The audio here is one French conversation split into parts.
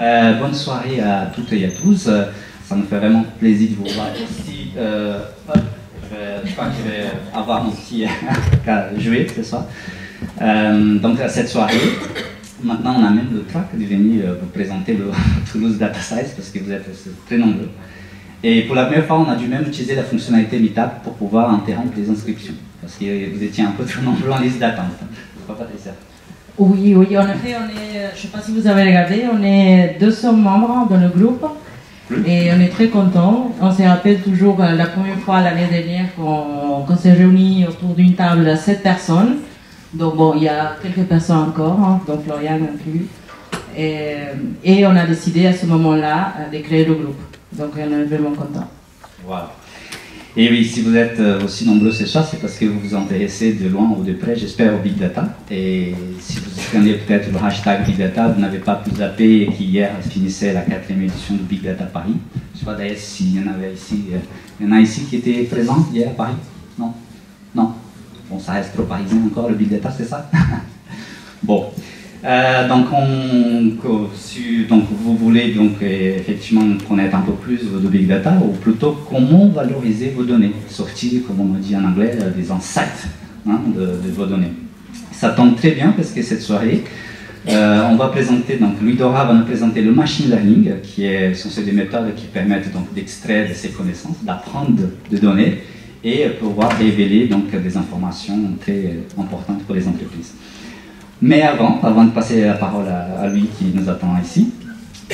Euh, bonne soirée à toutes et à tous. Euh, Ça me fait vraiment plaisir de vous voir ici. Euh, je, crois que je vais avoir mon petit à jouer ce soir. Donc à cette soirée, maintenant on a même le track de venir vous présenter le Toulouse Data Science parce que vous êtes très nombreux. Et pour la première fois, on a dû même utiliser la fonctionnalité Meetup pour pouvoir interrompre les inscriptions parce que vous étiez un peu trop nombreux en liste d'attente. Pas Oui, oui, en effet, on est, euh, je ne sais pas si vous avez regardé, on est 200 membres dans le groupe et on est très contents. On se rappelle toujours euh, la première fois l'année dernière qu'on s'est réunis autour d'une table à 7 personnes. Donc bon, il y a quelques personnes encore, hein, dont Florian inclus. Et, et on a décidé à ce moment-là euh, de créer le groupe. Donc on est vraiment contents. Voilà. Et oui, si vous êtes euh, aussi nombreux ce soir, c'est parce que vous vous intéressez de loin ou de près, j'espère, au Big Data. Et si vous prenez peut-être le hashtag Big Data, vous n'avez pas pu zapper qu'hier finissait la quatrième édition du Big Data Paris. Je sais pas d'ailleurs s'il y en avait ici. euh, Il y en a ici qui étaient présents hier à Paris Non Non Bon, ça reste trop parisien encore, le Big Data, c'est ça? Bon. Euh, donc, donc, vous voulez donc effectivement connaître un peu plus de big data, ou plutôt comment valoriser vos données, sortir, comme on dit en anglais, euh, des insights hein, de, vos données. Ça tombe très bien parce que cette soirée, euh, on va présenter, donc Louis Dora va nous présenter le machine learning, qui est, sont des méthodes qui permettent d'extraire de ces connaissances, d'apprendre de, de données et pouvoir révéler donc des informations très importantes pour les entreprises. Mais avant, avant de passer la parole à, lui qui nous attend ici,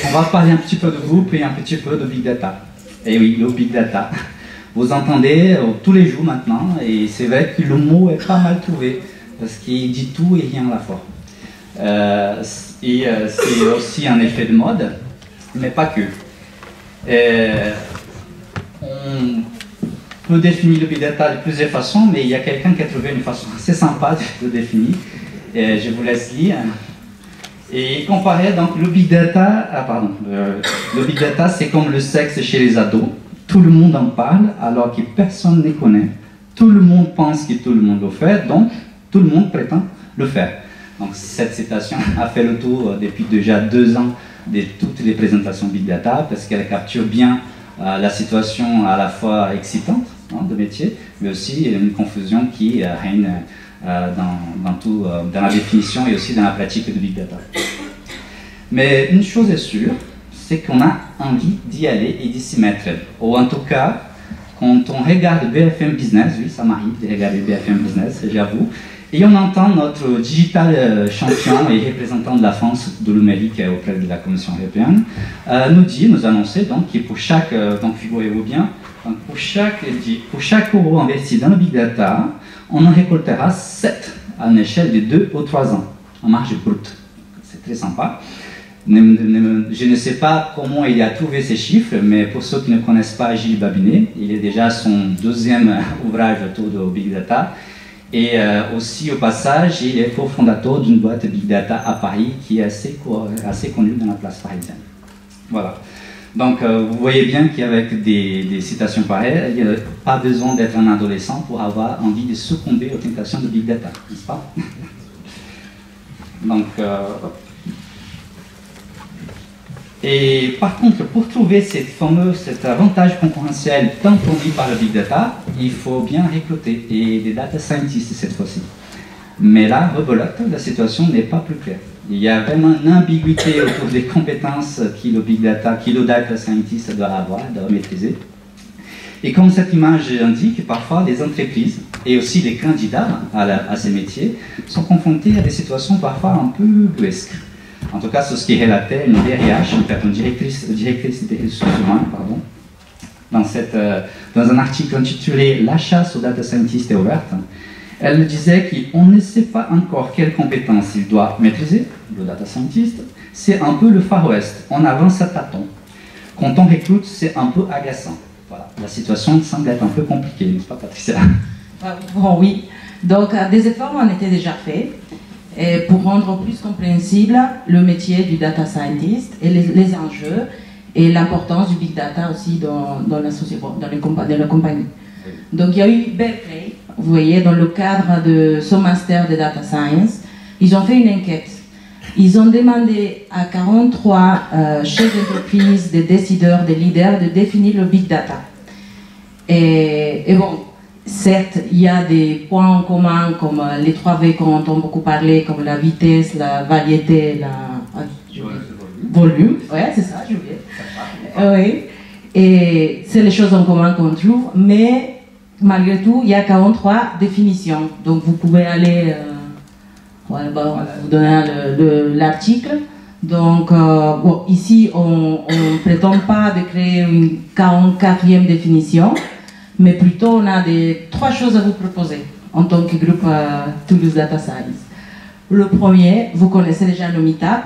on va parler un petit peu de vous, puis un petit peu de Big Data. Et oui, le Big Data. Vous entendez euh, tous les jours maintenant, et c'est vrai que le mot est pas mal trouvé, parce qu'il dit tout et rien à la fois. Euh, et euh, c'est aussi un effet de mode, mais pas que. On peut définir le Big Data de plusieurs façons, mais il y a quelqu'un qui a trouvé une façon assez sympa de le définir. Et je vous laisse lire. Et il donc le big data, ah pardon, le, big data c'est comme le sexe chez les ados. Tout le monde en parle alors que personne ne connaît. Tout le monde pense que tout le monde le fait, donc tout le monde prétend le faire. Donc cette citation a fait le tour euh, depuis déjà deux ans de toutes les présentations big data parce qu'elle capture bien euh, la situation à la fois excitante hein, de métier, mais aussi une confusion qui euh, règne euh, dans, dans, tout, euh, dans la définition et aussi dans la pratique de Big Data. Mais une chose est sûre, c'est qu'on a envie d'y aller et d'y s'y mettre. Ou en tout cas, quand on regarde BFM Business, oui, ça m'arrive de regarder BFM Business, j'avoue, et on entend notre digital euh, champion et représentant de la France de numérique euh, auprès de la Commission européenne euh, nous dire, nous annoncer donc que pour chaque, euh, donc figurez-vous bien, pour chaque, pour chaque euro investi dans le Big Data, on en récoltera 7 à une échelle de 2 ou 3 ans en marge brute. C'est très sympa. Je ne sais pas comment il a trouvé ces chiffres, mais pour ceux qui ne connaissent pas Gilles Babinet, il est déjà son deuxième ouvrage autour de Big Data. Et euh, aussi, au passage, il est cofondateur d'une boîte Big Data à Paris qui est assez, co- assez connue dans la place parisienne. Voilà. Donc, euh, vous voyez bien qu'avec des, citations pareilles, il n'y a pas besoin d'être un adolescent pour avoir envie de succomber aux tentations de Big Data, n'est-ce pas? Euh, et par contre, pour trouver cette fameuse, cet avantage concurrentiel tant promis par le Big Data, il faut bien recruter et des data scientists cette fois-ci. Mais là, rebelote, la situation n'est pas plus claire. Il y a vraiment une ambiguïté autour des compétences que le Big Data, que le data scientist doit avoir, doit maîtriser. Et comme cette image indique, parfois les entreprises et aussi les candidats à, ces métiers sont confrontés à des situations parfois un peu brusques. En tout cas, c'est ce qui relatait une DRH, en fait, une directrice, directrice des ressources humaines, pardon, dans, euh, un article intitulé La chasse aux data scientists est ouverte. Elle disait qu'on ne sait pas encore quelles compétences il doit maîtriser, le data scientist. C'est un peu le Far West, on avance à tâtons. Quand on recrute, c'est un peu agaçant. Voilà. La situation semble être un peu compliquée, n'est-ce pas, Patricia? Ah, Bon, oui. Donc, euh, des efforts ont été déjà faits et pour rendre plus compréhensible le métier du data scientist et les, les enjeux et l'importance du big data aussi dans, dans la société, dans, les dans la compagnie. Donc, il y a eu Berkeley, vous voyez, dans le cadre de son master de data science, ils ont fait une enquête Ils ont demandé à 43 euh, chefs d'entreprise, des décideurs, des leaders de définir le big data. Et, bon, certes, il y a des points en commun comme les 3 V qu'on entend beaucoup parler, comme la vitesse, la variété, la ah, volume. Ouais, c'est ça, je Oui. Et c'est les choses en commun qu'on trouve, mais malgré tout, il y a 43 définitions. Donc vous pouvez aller, euh, vous donner l'article. Donc euh, ici, on ne prétend pas de créer une 44e définition, mais plutôt on a des, trois choses à vous proposer en tant que groupe euh, Toulouse Data Science. Le premier, vous connaissez déjà le Meetup.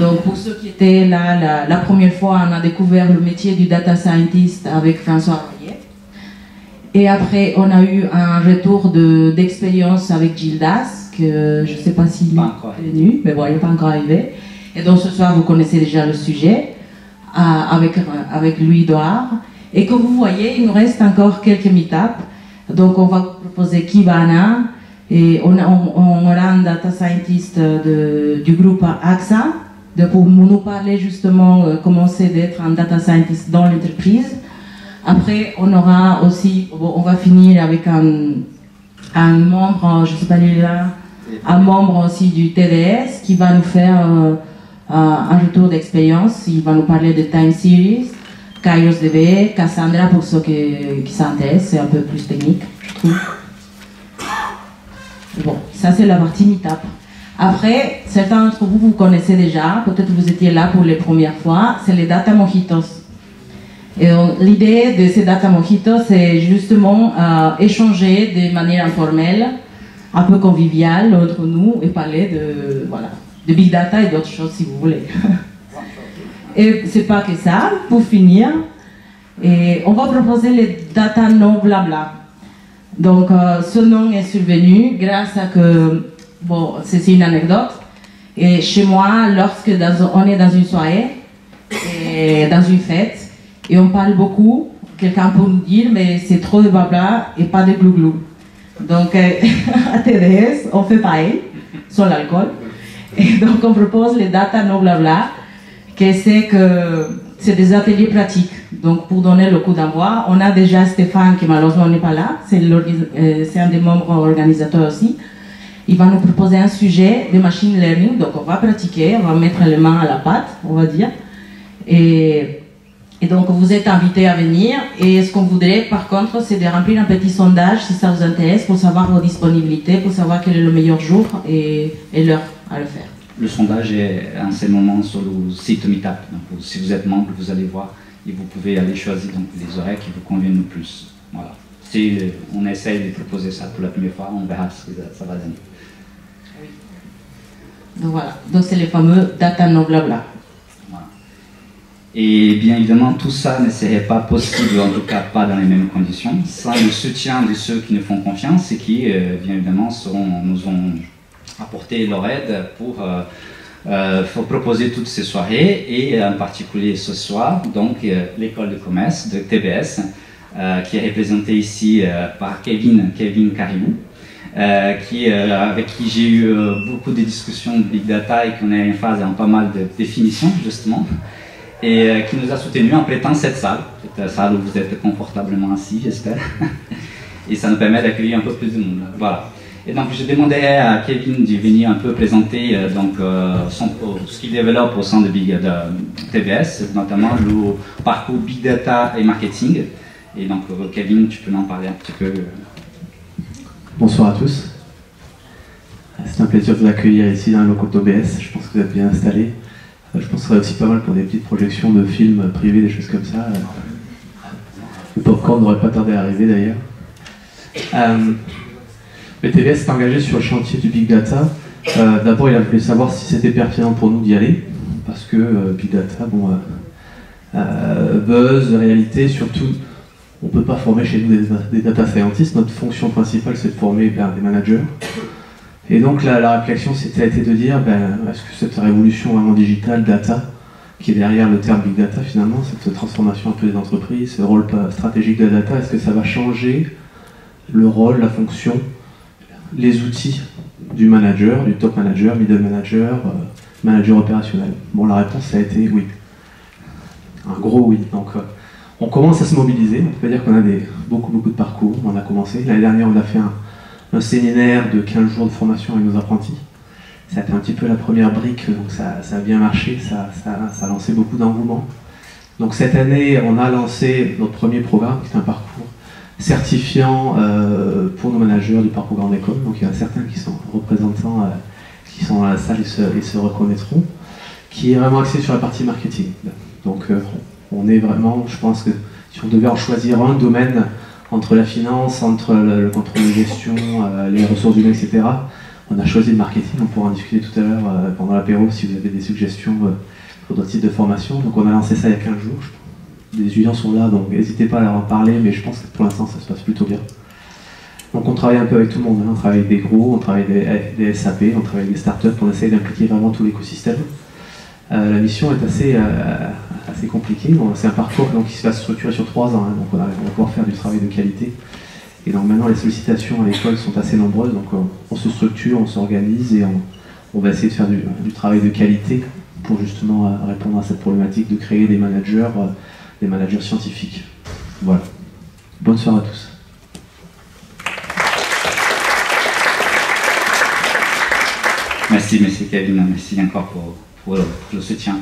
Donc pour ceux qui étaient là la, première fois, on a découvert le métier du data scientist avec François. Et après, on a eu un retour d'expérience avec Gildas, que je ne sais pas s'il est venu, mais bon, il n'est pas encore arrivé. Et donc ce soir, vous connaissez déjà le sujet euh, avec, avec Louis Doard. Et comme vous voyez, il nous reste encore quelques meetups. Donc on va vous proposer Kibana, et on, on, aura un data scientist du groupe AXA, de, pour nous parler justement euh, comment c'est d'être un data scientist dans l'entreprise. Après, on aura aussi, on va finir avec un, un membre, je ne sais pas là, un membre aussi du TDS qui va nous faire euh, un retour d'expérience. Il va nous parler de Time Series, Kairos DB, Cassandra pour ceux qui, qui s'intéressent, c'est un peu plus technique. Bon, ça c'est la partie meetup. Après, certains d'entre vous, vous connaissez déjà, peut-être vous étiez là pour les premières fois, c'est les data mojitos. Et l'idée de ces data mojitos, c'est justement euh, échanger de manière informelle, un peu conviviale entre nous et parler de, voilà, de big data et d'autres choses si vous voulez. et c'est pas que ça, pour finir, et on va proposer les data non blabla. Donc, euh, ce nom est survenu grâce à que Bon, c'est une anecdote. Et chez moi, lorsque on est dans une soirée, et dans une fête, et on parle beaucoup, quelqu'un peut nous dire, mais c'est trop de blabla et pas de glouglou. Donc, euh, à TDS, on fait pareil, sur l'alcool. Et donc, on propose les data non blabla, que c'est que c'est des ateliers pratiques. Donc, pour donner le coup d'envoi, on a déjà Stéphane, qui malheureusement n'est pas là, c'est euh, un des membres organisateurs aussi. Il va nous proposer un sujet de machine learning, donc on va pratiquer, on va mettre les mains à la pâte, on va dire. Et, et donc vous êtes invités à venir. Et ce qu'on voudrait par contre, c'est de remplir un petit sondage si ça vous intéresse pour savoir vos disponibilités, pour savoir quel est le meilleur jour et, et l'heure à le faire. Le sondage est en ce moment sur le site Meetup. Donc, si vous êtes membre, vous allez voir et vous pouvez aller choisir donc, les horaires qui vous conviennent le plus. Voilà. Si on essaye de proposer ça pour la première fois, on verra ce que ça va donner. Donc voilà, donc c'est les fameux data no blabla. Et bien évidemment, tout ça ne serait pas possible, en tout cas pas dans les mêmes conditions, sans le soutien de ceux qui nous font confiance et qui, euh, bien évidemment, nous ont apporté leur aide pour, euh, euh, proposer toutes ces soirées, et en particulier ce soir, donc l'école de commerce de TBS, qui est représentée ici par Kevin, Kevin avec qui j'ai eu beaucoup de discussions de big data et qu'on est en phase en pas mal de définitions justement, et qui nous a soutenus en prêtant cette salle, cette salle où vous êtes confortablement assis, j'espère, et ça nous permet d'accueillir un peu plus de monde. Voilà. Et donc je demandais à Kevin de venir un peu présenter donc, son, ce qu'il développe au sein de, Big, de TBS, notamment le parcours Big Data et Marketing. Et donc Kevin, tu peux m'en parler un petit peu Bonsoir à tous. C'est un plaisir de vous accueillir ici dans le local d'OBS. Je pense que vous êtes bien installés. Euh, je pense que ce serait aussi pas mal pour des petites projections de films privés, des choses comme ça. Le popcorn n'aurait pas tardé à arriver d'ailleurs. Euh, le TBS est engagé sur le chantier du Big Data. Euh, d'abord, il a voulu savoir si c'était pertinent pour nous d'y aller, parce que Big Data, bon, buzz, réalité, surtout on ne peut pas former chez nous des, data scientists. Notre fonction principale, c'est de former ben, des managers. Et donc la, réflexion, c'était été de dire, ben, est-ce que cette révolution vraiment digitale, data, qui est derrière le terme big data finalement, cette transformation un peu des entreprises, ce rôle stratégique de la data, est-ce que ça va changer le rôle, la fonction, les outils du manager, du top manager, middle manager, euh, manager opérationnel? Bon, la réponse a été oui. Un gros oui. Donc, euh, on commence à se mobiliser. On peut dire qu'on a des, beaucoup, beaucoup de parcours. On a commencé. L'année dernière, on a fait un, séminaire de 15 jours de formation avec nos apprentis. Ça a été un petit peu la première brique, donc ça, a bien marché, ça, a lancé beaucoup d'engouement. Donc cette année, on a lancé notre premier programme, qui est un parcours certifiant euh, pour nos managers du parcours Grande École. Donc il y a certains qui sont représentants, euh, qui sont dans la salle et se, reconnaîtront, qui est vraiment axé sur la partie marketing. Donc euh, on est vraiment, je pense que si on devait en choisir un domaine entre la finance, entre le, contrôle de gestion, les ressources humaines, etc., on a choisi le marketing. On pourra en discuter tout à l'heure pendant l'apéro si vous avez des suggestions pour d'autres types de formation. Donc on a lancé ça il y a 15 jours, les étudiants sont là, donc n'hésitez pas à leur en parler, mais je pense que pour l'instant ça se passe plutôt bien. Donc on travaille un peu avec tout le monde, hein. on travaille avec des gros, on travaille avec des, SAP, on travaille avec des startups, on essaye d'impliquer vraiment tout l'écosystème. Euh, la mission est assez, euh, assez compliquée, c'est un parcours qui se passe structuré sur trois ans, hein. donc on, va pouvoir faire du travail de qualité. Et donc maintenant les sollicitations à l'école sont assez nombreuses, donc on, se structure, on s'organise et on, va essayer de faire du, travail de qualité pour justement euh, répondre à cette problématique de créer des managers des managers scientifiques. Voilà. Bonne soirée à tous. Merci, merci Kevin, merci encore pour, le soutien.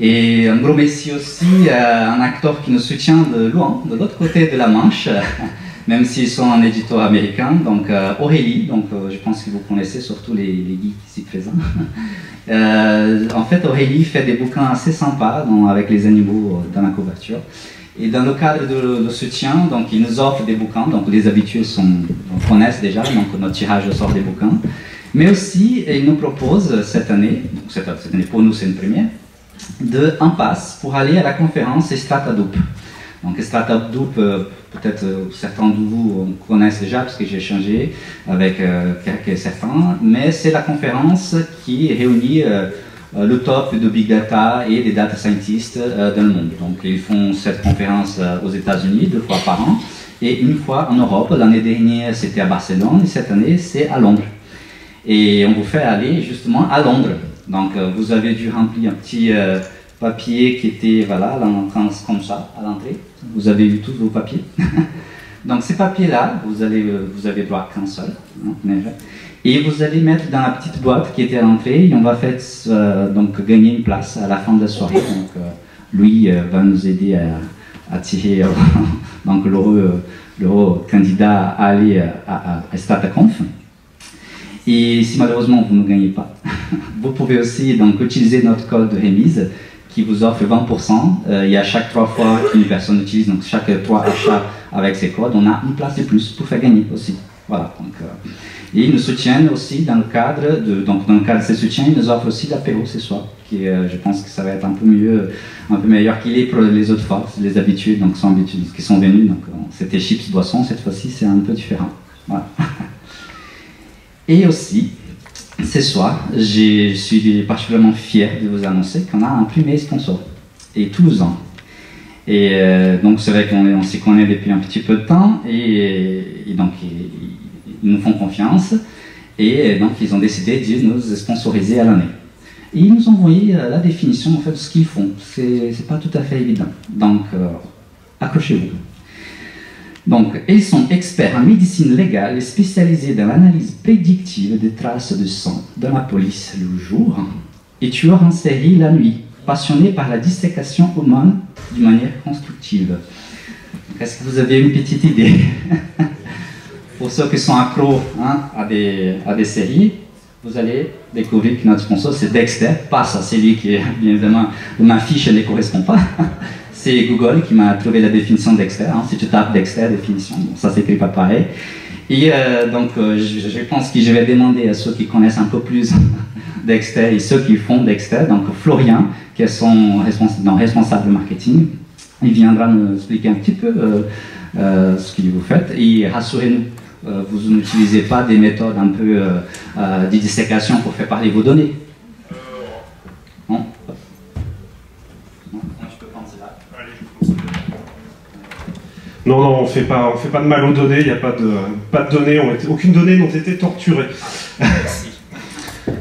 Et un gros merci aussi à un acteur qui nous soutient de loin, de l'autre côté de la Manche, même s'ils sont un éditeur américain, donc euh, Aurélie, donc euh, je pense que vous connaissez surtout les, les geeks ici présents. Euh, en fait, Aurélie fait des bouquins assez sympas avec les animaux dans la couverture. Et dans le cadre de, soutien, donc il nous offre des bouquins, donc les habitués sont, connaissent déjà, donc notre tirage sort des bouquins. Mais aussi, il nous propose cette année, cette, cette année pour nous c'est une première, de un pass pour aller à la conférence Stratadoup. Donc Stratadoup, peut-être euh, certains de vous connaissent déjà parce que j'ai échangé avec euh, certains, mais c'est la conférence qui réunit euh, le top de Big Data et des data scientists dans le monde. Donc ils font cette conférence aux États-Unis deux fois par an et une fois en Europe. L'année dernière c'était à Barcelone et cette année c'est à Londres. Et on vous fait aller justement à Londres. Donc vous avez dû remplir un petit papier qui était voilà, comme ça à l'entrée. Vous avez eu tous vos papiers. Donc ces papiers-là, vous, allez, euh, vous avez droit qu'un seul. Hein, et vous allez mettre dans la petite boîte qui était à l'entrée et on va faire euh, donc gagner une place à la fin de la soirée. Donc euh, lui va nous aider à, à tirer donc l'heureux, candidat à aller à, à, StataConf. Et si malheureusement vous ne gagnez pas, vous pouvez aussi donc utiliser notre code de remise qui vous offre 20%. Euh, il y a chaque trois fois qu'une personne utilise, donc chaque trois achats avec ces codes, on a une place de plus pour faire gagner aussi. Voilà. Donc, euh, et ils nous soutiennent aussi dans le cadre de, donc dans le cadre de ces soutiens, ils nous offrent aussi l'apéro ce soir, qui euh, je pense que ça va être un peu mieux, un peu meilleur qu'il est pour les autres fois, les habitués, donc sont habitués, qui sont venus. Donc c'était chips boisson, cette fois-ci c'est un peu différent. Voilà. Et aussi, ce soir, je suis particulièrement fier de vous annoncer qu'on a un premier sponsor, et toulousain. Et euh, donc c'est vrai qu'on s'y connaît depuis un petit peu de temps, et, donc ils, nous font confiance, et donc ils ont décidé de nous sponsoriser à l'année. Et ils nous ont envoyé euh, la définition en fait, de ce qu'ils font. C'est pas tout à fait évident. Donc euh, accrochez-vous. Donc, ils sont experts en médecine légale et spécialisés dans l'analyse prédictive des traces de sang dans la police le jour. Et tueurs en série la nuit, passionnés par la dissécation humaine d'une manière constructive. Est-ce que vous avez une petite idée Pour ceux qui sont accros hein, à, des, à des séries, vous allez découvrir que notre sponsor c'est Dexter, pas ça, c'est lui qui, bien évidemment, ma fiche ne correspond pas c'est Google qui m'a trouvé la définition Dexter. Hein. Si tu tapes Dexter, définition, ça s'écrit pas pareil. Et euh, donc, euh, je, pense que je vais demander à ceux qui connaissent un peu plus Dexter et ceux qui font Dexter, donc Florian, qui est son responsable, responsable marketing, il viendra nous expliquer un petit peu euh, ce que vous faites. Et rassurez-nous, vous n'utilisez pas des méthodes un peu de dissécation pour faire parler vos données. Non, non, on fait pas, on fait pas de mal aux données. Il n'y a pas de, pas de données, aucune donnée n'ont été torturées.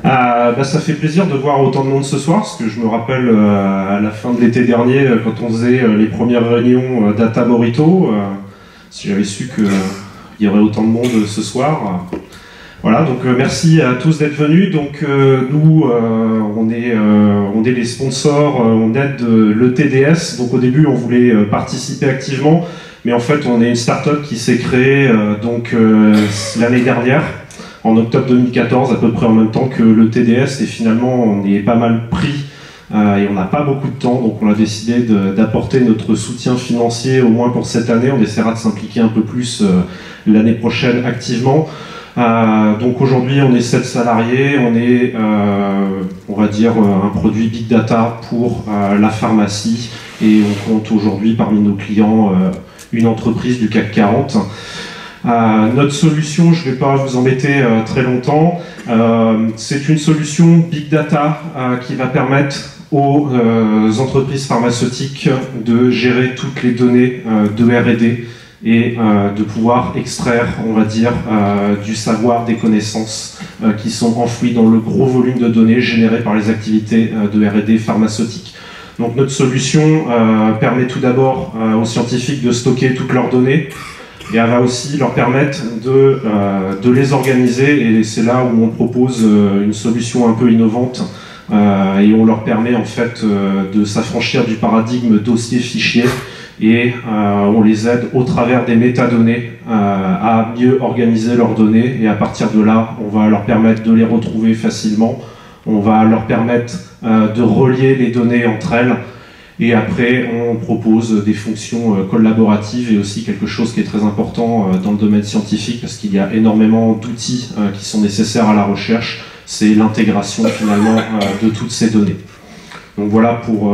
Euh, bah, ça fait plaisir de voir autant de monde ce soir, parce que je me rappelle euh, à la fin de l'été dernier, euh, quand on faisait les premières réunions Data Morito, si j'avais su qu'il y aurait autant de monde ce soir. Voilà, donc merci à tous d'être venus. Donc nous, on, est, on est les sponsors, on aide le TDS. Donc au début, on voulait participer activement, mais en fait, on est une start-up qui s'est créée donc l'année dernière en octobre 2014, à peu près en même temps que le TDS, et finalement on est pas mal pris euh, et on n'a pas beaucoup de temps, donc on a décidé d'apporter notre soutien financier au moins pour cette année. On essaiera de s'impliquer un peu plus euh, l'année prochaine activement. Euh, donc aujourd'hui on est 7 salariés, on est, on va dire, un produit big data pour la pharmacie et on compte aujourd'hui parmi nos clients une entreprise du CAC 40. Euh, notre solution, je ne vais pas vous embêter euh, très longtemps, euh, c'est une solution big data qui va permettre aux entreprises pharmaceutiques de gérer toutes les données de R&D et de pouvoir extraire, on va dire, du savoir, des connaissances qui sont enfouies dans le gros volume de données générées par les activités de R&D pharmaceutiques. Donc notre solution permet tout d'abord aux scientifiques de stocker toutes leurs données, et elle va aussi leur permettre de, euh, les organiser et c'est là où on propose euh, une solution un peu innovante euh, et on leur permet en fait de s'affranchir du paradigme dossier-fichier et on les aide au travers des métadonnées à mieux organiser leurs données et à partir de là on va leur permettre de les retrouver facilement, on va leur permettre de relier les données entre elles et après, on propose des fonctions euh, collaboratives et aussi quelque chose qui est très important euh, dans le domaine scientifique parce qu'il y a énormément d'outils euh, qui sont nécessaires à la recherche. C'est l'intégration finalement de toutes ces données. Donc voilà pour,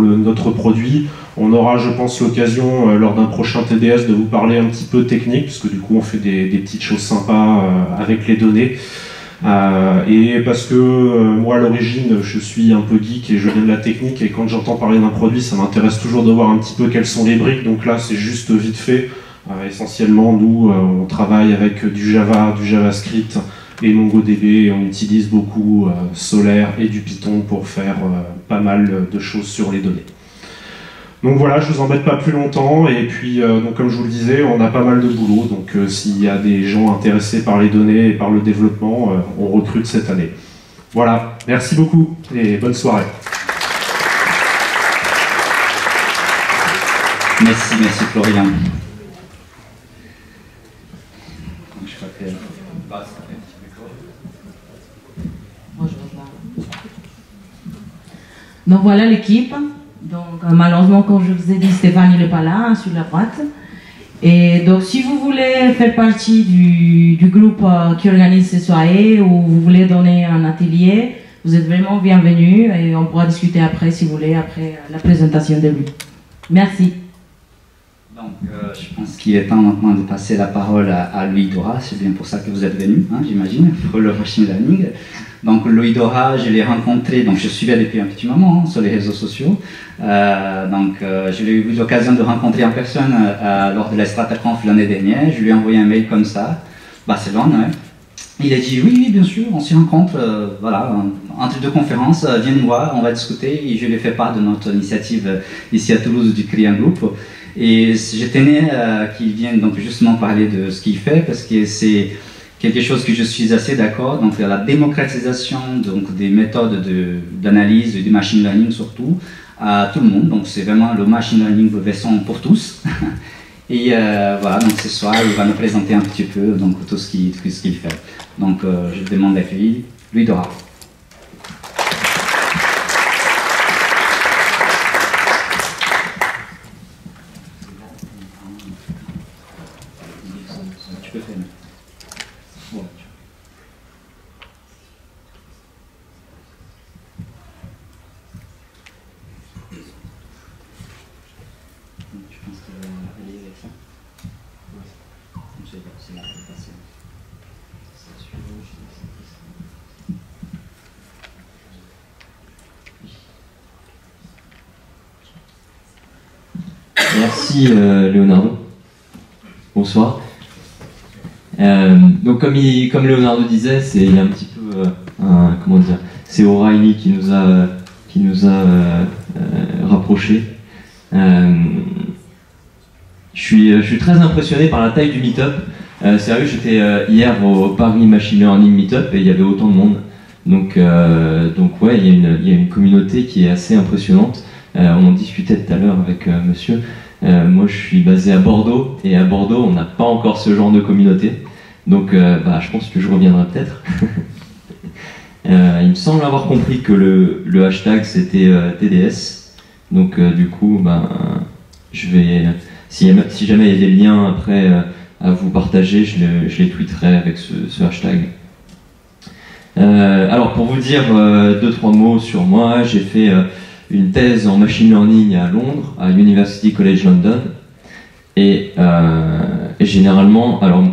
notre produit. On aura, je pense, l'occasion lors d'un prochain TDS de vous parler un petit peu technique, puisque du coup on fait des petites choses sympas avec les données. Euh, et parce que euh, moi à l'origine je suis un peu geek et je viens de la technique et quand j'entends parler d'un produit ça m'intéresse toujours de voir un petit peu quelles sont les briques donc là c'est juste vite fait euh, essentiellement nous on travaille avec du Java, du JavaScript et MongoDB et on utilise beaucoup Solaire et du Python pour faire pas mal de choses sur les données. Donc voilà, je vous embête pas plus longtemps. Et puis, euh, donc comme je vous le disais, on a pas mal de boulot. Donc euh, s'il y a des gens intéressés par les données et par le développement, euh, on recrute cette année. Voilà, merci beaucoup et bonne soirée. Merci, merci Florian. Donc voilà l'équipe. Donc euh, malheureusement, comme je vous ai dit, Stéphane n'est pas là, hein, sur la droite. Et donc si vous voulez faire partie du, groupe euh, qui organise ces soirées ou vous voulez donner un atelier, vous êtes vraiment bienvenus et on pourra discuter après si vous voulez, après la présentation de lui. Merci. Donc, euh, je pense qu'il est temps maintenant de passer la parole à, Louis Dora. C'est bien pour ça que vous êtes venu, hein, j'imagine, pour le machine learning. Donc, Louis Dora, je l'ai rencontré, donc je suivais depuis un petit moment hein, sur les réseaux sociaux. Euh, donc, euh, je l'ai eu l'occasion de rencontrer en personne lors de la StrataConf l'année dernière. Je lui ai envoyé un mail comme ça, Barcelone. Hein. Il a dit oui, oui, bien sûr, on s'y rencontre, voilà, entre deux conférences, viens nous voir, on va discuter. Et je lui ai fait part de notre initiative ici à Toulouse du Créer Group. Et je tenais euh, qu'il vienne donc justement parler de ce qu'il fait parce que c'est quelque chose que je suis assez d'accord. Donc la démocratisation donc des méthodes d'analyse et du machine learning surtout à tout le monde. Donc c'est vraiment le machine learning pour tous. Et euh, voilà, donc ce soir, il va nous présenter un petit peu donc, tout ce qu'il fait. Donc euh, je demande à lui, lui Dora. Merci euh, Leonardo. Bonsoir. Euh, donc comme, il, Leonardo disait, c'est un petit peu un, comment dire, c'est O'Reilly qui nous a, qui nous a rapprochés. je, suis, je suis très impressionné par la taille du meet-up. sérieux, j'étais hier au Paris Machine Learning Meetup et il y avait autant de monde. Donc, donc ouais, il y, a une, il y, a une communauté qui est assez impressionnante. on en discutait tout à l'heure avec monsieur. Euh, moi, je suis basé à Bordeaux, et à Bordeaux, on n'a pas encore ce genre de communauté. Donc, euh, bah, je pense que je reviendrai peut-être. Euh, il me semble avoir compris que le, le hashtag c'était TDS. Donc, du coup, bah, je vais, si, jamais il y a des liens après à vous partager, je, je les tweeterai avec ce, hashtag. alors, pour vous dire deux, trois mots sur moi, j'ai fait une thèse en machine learning à Londres, à University College London. Et, euh, généralement, alors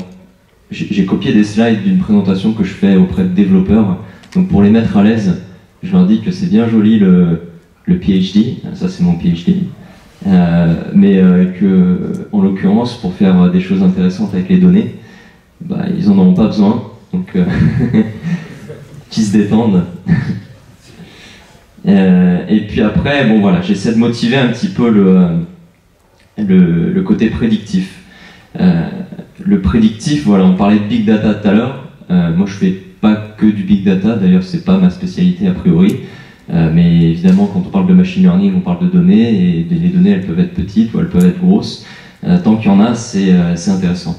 j'ai copié des slides d'une présentation que je fais auprès de développeurs. Donc pour les mettre à l'aise, je leur dis que c'est bien joli le, le PhD, ça c'est mon PhD, euh, mais euh, que en l'occurrence pour faire des choses intéressantes avec les données, bah, ils en auront pas besoin. Donc qu'ils se détendent. Euh, et puis après, bon voilà, j'essaie de motiver un petit peu le, le, côté prédictif. Euh, le prédictif, voilà, on parlait de big data tout à l'heure. Euh, moi, je fais pas que du big data. D'ailleurs, c'est pas ma spécialité a priori. mais évidemment, quand on parle de machine learning, on parle de données et les données, elles peuvent être petites ou elles peuvent être grosses. tant qu'il y en a, c'est intéressant.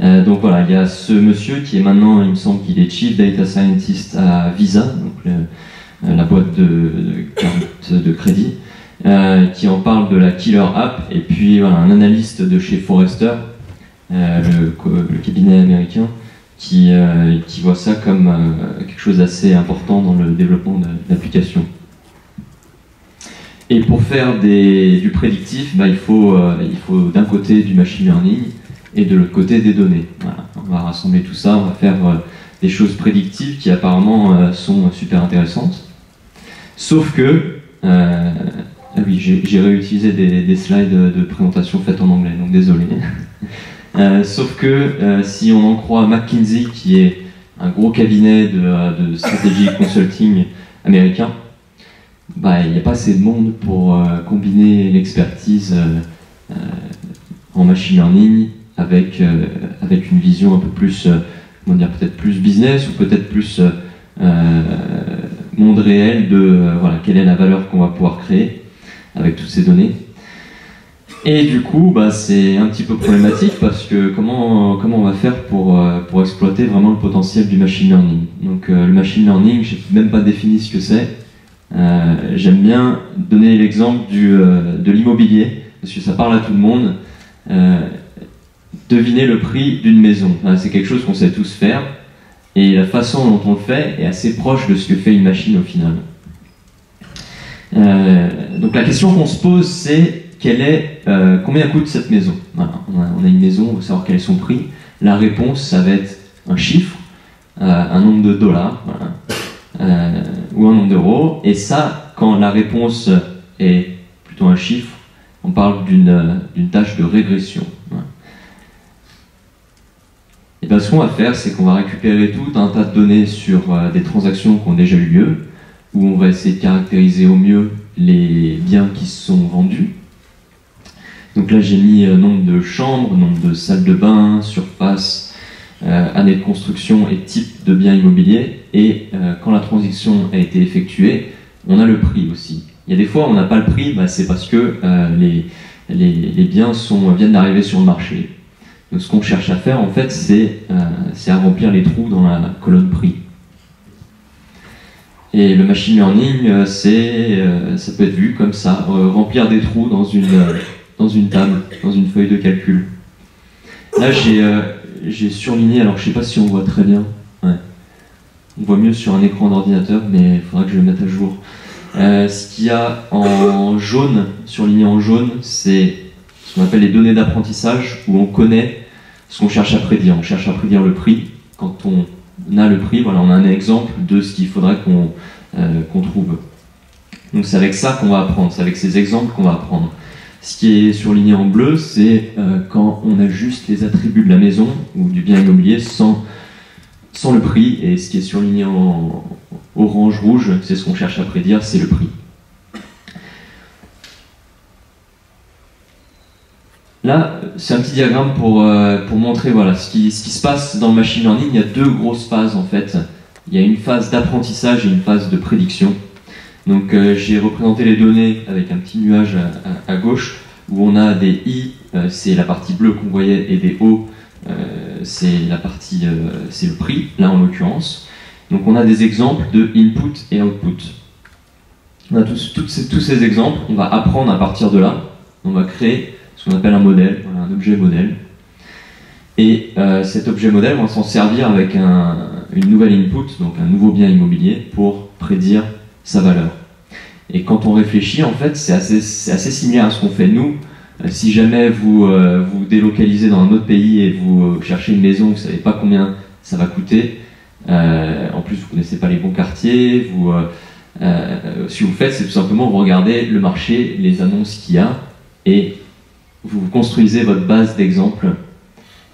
donc voilà, il y a ce monsieur qui est maintenant, il me semble qu'il est Chief Data Scientist à Visa, euh, la boîte de, carte de crédit, euh, qui en parle de la killer app, et puis un analyste de chez Forrester, euh, le, cabinet américain, qui, voit ça comme quelque chose d'assez important dans le développement d'applications. Et pour faire du prédictif, bah, il faut d'un côté du machine learning et de l'autre côté des données. On va rassembler tout ça, on va faire des choses prédictives qui apparemment sont super intéressantes. Sauf que, euh, oui, j'ai réutilisé des, slides de présentation faites en anglais, donc désolé. Euh, sauf que euh, si on en croit McKinsey, qui est un gros cabinet de, stratégie consulting américain, bah, il n'y a pas assez de monde pour combiner l'expertise en machine learning avec, avec une vision un peu plus, comment dire, peut-être plus business ou peut-être plus monde réel de euh, voilà, quelle est la valeur qu'on va pouvoir créer avec toutes ces données. Et du coup, bah, c'est un petit peu problématique parce que comment, comment on va faire pour, euh, pour exploiter vraiment le potentiel du machine learning Donc euh, le machine learning, je n'ai même pas défini ce que c'est. J'aime bien donner l'exemple de l'immobilier parce que ça parle à tout le monde. deviner le prix d'une maison, c'est quelque chose qu'on sait tous faire. Et la façon dont on le fait est assez proche de ce que fait une machine au final. Euh, donc la question qu'on se pose, c'est euh, combien coûte cette maison? On, a, une maison, on veut savoir quel est son prix. La réponse, ça va être un chiffre, euh, un nombre de dollars, ou un nombre d'euros. Et ça, quand la réponse est plutôt un chiffre, on parle d'une tâche de régression. Et bien, ce qu'on va faire, c'est qu'on va récupérer tout un tas de données sur euh, des transactions qui ont déjà eu lieu, où on va essayer de caractériser au mieux les biens qui se sont vendus. Donc là, j'ai mis euh, nombre de chambres, nombre de salles de bain, surface, euh, année de construction et type de bien immobilier. Et quand la transaction a été effectuée, on a le prix aussi. Il y a des fois, on n'a pas le prix, bah, c'est parce que les, biens viennent d'arriver sur le marché. Donc ce qu'on cherche à faire, en fait, euh, c'est à remplir les trous dans la colonne prix. Et le machine learning, euh, c'est, euh, ça peut être vu comme ça, remplir des trous dans une, dans une table, dans une feuille de calcul. Là, j'ai surligné, alors je sais pas si on voit très bien. On voit mieux sur un écran d'ordinateur, mais il faudra que je le mette à jour. ce qu'il y a en jaune, surligné en jaune, c'est ce qu'on appelle les données d'apprentissage, où on connaît ce qu'on cherche à prédire. On cherche à prédire le prix. Quand on a le prix, voilà, on a un exemple de ce qu'il faudrait qu'on euh, trouve. Donc c'est avec ça qu'on va apprendre, c'est avec ces exemples qu'on va apprendre. Ce qui est surligné en bleu, c'est euh, quand on a juste les attributs de la maison ou du bien immobilier sans, sans le prix, et ce qui est surligné en orange-rouge, c'est ce qu'on cherche à prédire, c'est le prix. Là, c'est un petit diagramme pour, euh, pour montrer voilà, ce, qui, se passe dans le machine learning. Il y a deux grosses phases en fait. Il y a une phase d'apprentissage et une phase de prédiction. Donc euh, j'ai représenté les données avec un petit nuage à, gauche où on a des i, euh, c'est la partie bleue qu'on voyait, et des o, c'est la partie, c'est le prix, là en l'occurrence. Donc on a des exemples de input et output. On a tous, ces, tous ces exemples, on va apprendre à partir de là. On va créer ce qu'on appelle un modèle, un objet modèle. Et euh, cet objet modèle, va s'en servir avec une nouvelle input, donc un nouveau bien immobilier, pour prédire sa valeur. Et quand on réfléchit, en fait, c'est assez, assez, similaire à ce qu'on fait nous. Euh, si jamais vous euh, vous délocalisez dans un autre pays et vous cherchez une maison, vous ne savez pas combien ça va coûter, en plus vous ne connaissez pas les bons quartiers, vous, si vous faites, c'est tout simplement vous regardez le marché, les annonces qu'il y a, et vous construisez votre base d'exemple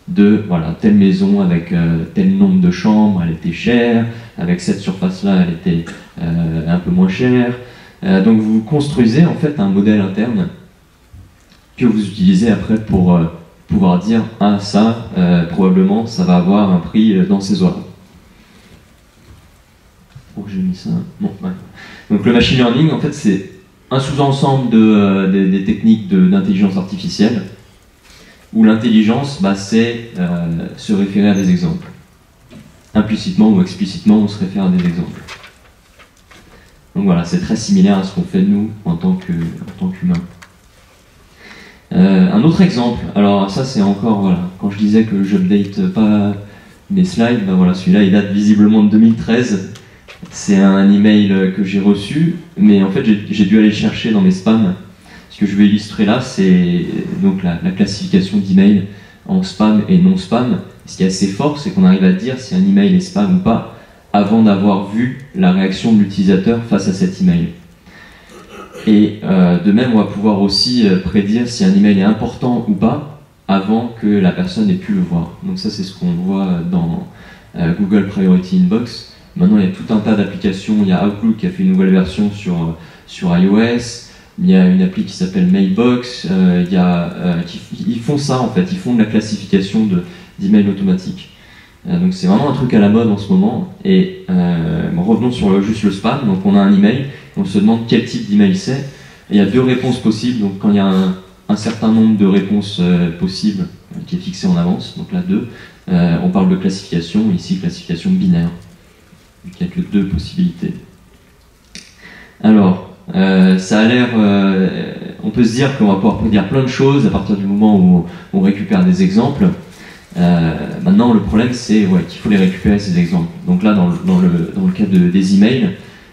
de voilà telle maison avec euh, tel nombre de chambres, elle était chère, avec cette surface-là, elle était euh, un peu moins chère. Euh, donc vous construisez en fait un modèle interne que vous utilisez après pour pouvoir dire ah ça probablement ça va avoir un prix dans ces eaux Oh j'ai mis ça. Donc le machine learning en fait c'est un sous-ensemble de, euh, des, techniques d'intelligence artificielle, où l'intelligence, bah, c'est euh, se référer à des exemples. Implicitement ou explicitement, on se réfère à des exemples. Donc voilà, c'est très similaire à ce qu'on fait nous en tant qu'humains. Euh, un autre exemple, alors ça c'est encore, voilà, quand je disais que je pas mes slides, bah voilà, celui-là il date visiblement de 2013, c'est un email que j'ai reçu, mais en fait j'ai dû aller chercher dans mes spams. Ce que je vais illustrer là, c'est donc la, classification d'email en spam et non spam. Ce qui est assez fort, c'est qu'on arrive à dire si un email est spam ou pas avant d'avoir vu la réaction de l'utilisateur face à cet email. Et euh, de même, on va pouvoir aussi euh, prédire si un email est important ou pas avant que la personne ait pu le voir. Donc ça, c'est ce qu'on voit dans euh, Google Priority Inbox. Maintenant, il y a tout un tas d'applications. Il y a Outlook qui a fait une nouvelle version sur, euh, sur iOS. Il y a une appli qui s'appelle Mailbox. Euh, il y a, euh, ils font ça en fait. Ils font de la classification d'emails automatiques. donc c'est vraiment un truc à la mode en ce moment. Et revenons sur juste le spam. Donc on a un email. On se demande quel type d'email c'est. Il y a deux réponses possibles. Donc quand il y a un, un certain nombre de réponses possibles qui est fixé en avance, donc là deux, on parle de classification, ici classification binaire il n'y a que deux possibilités. Alors, euh, ça a l'air. Euh, on peut se dire qu'on va pouvoir prédire plein de choses à partir du moment où on récupère des exemples. Euh, maintenant, le problème, c'est qu'il faut les récupérer, ces exemples. Donc là, dans le, cas de, des emails,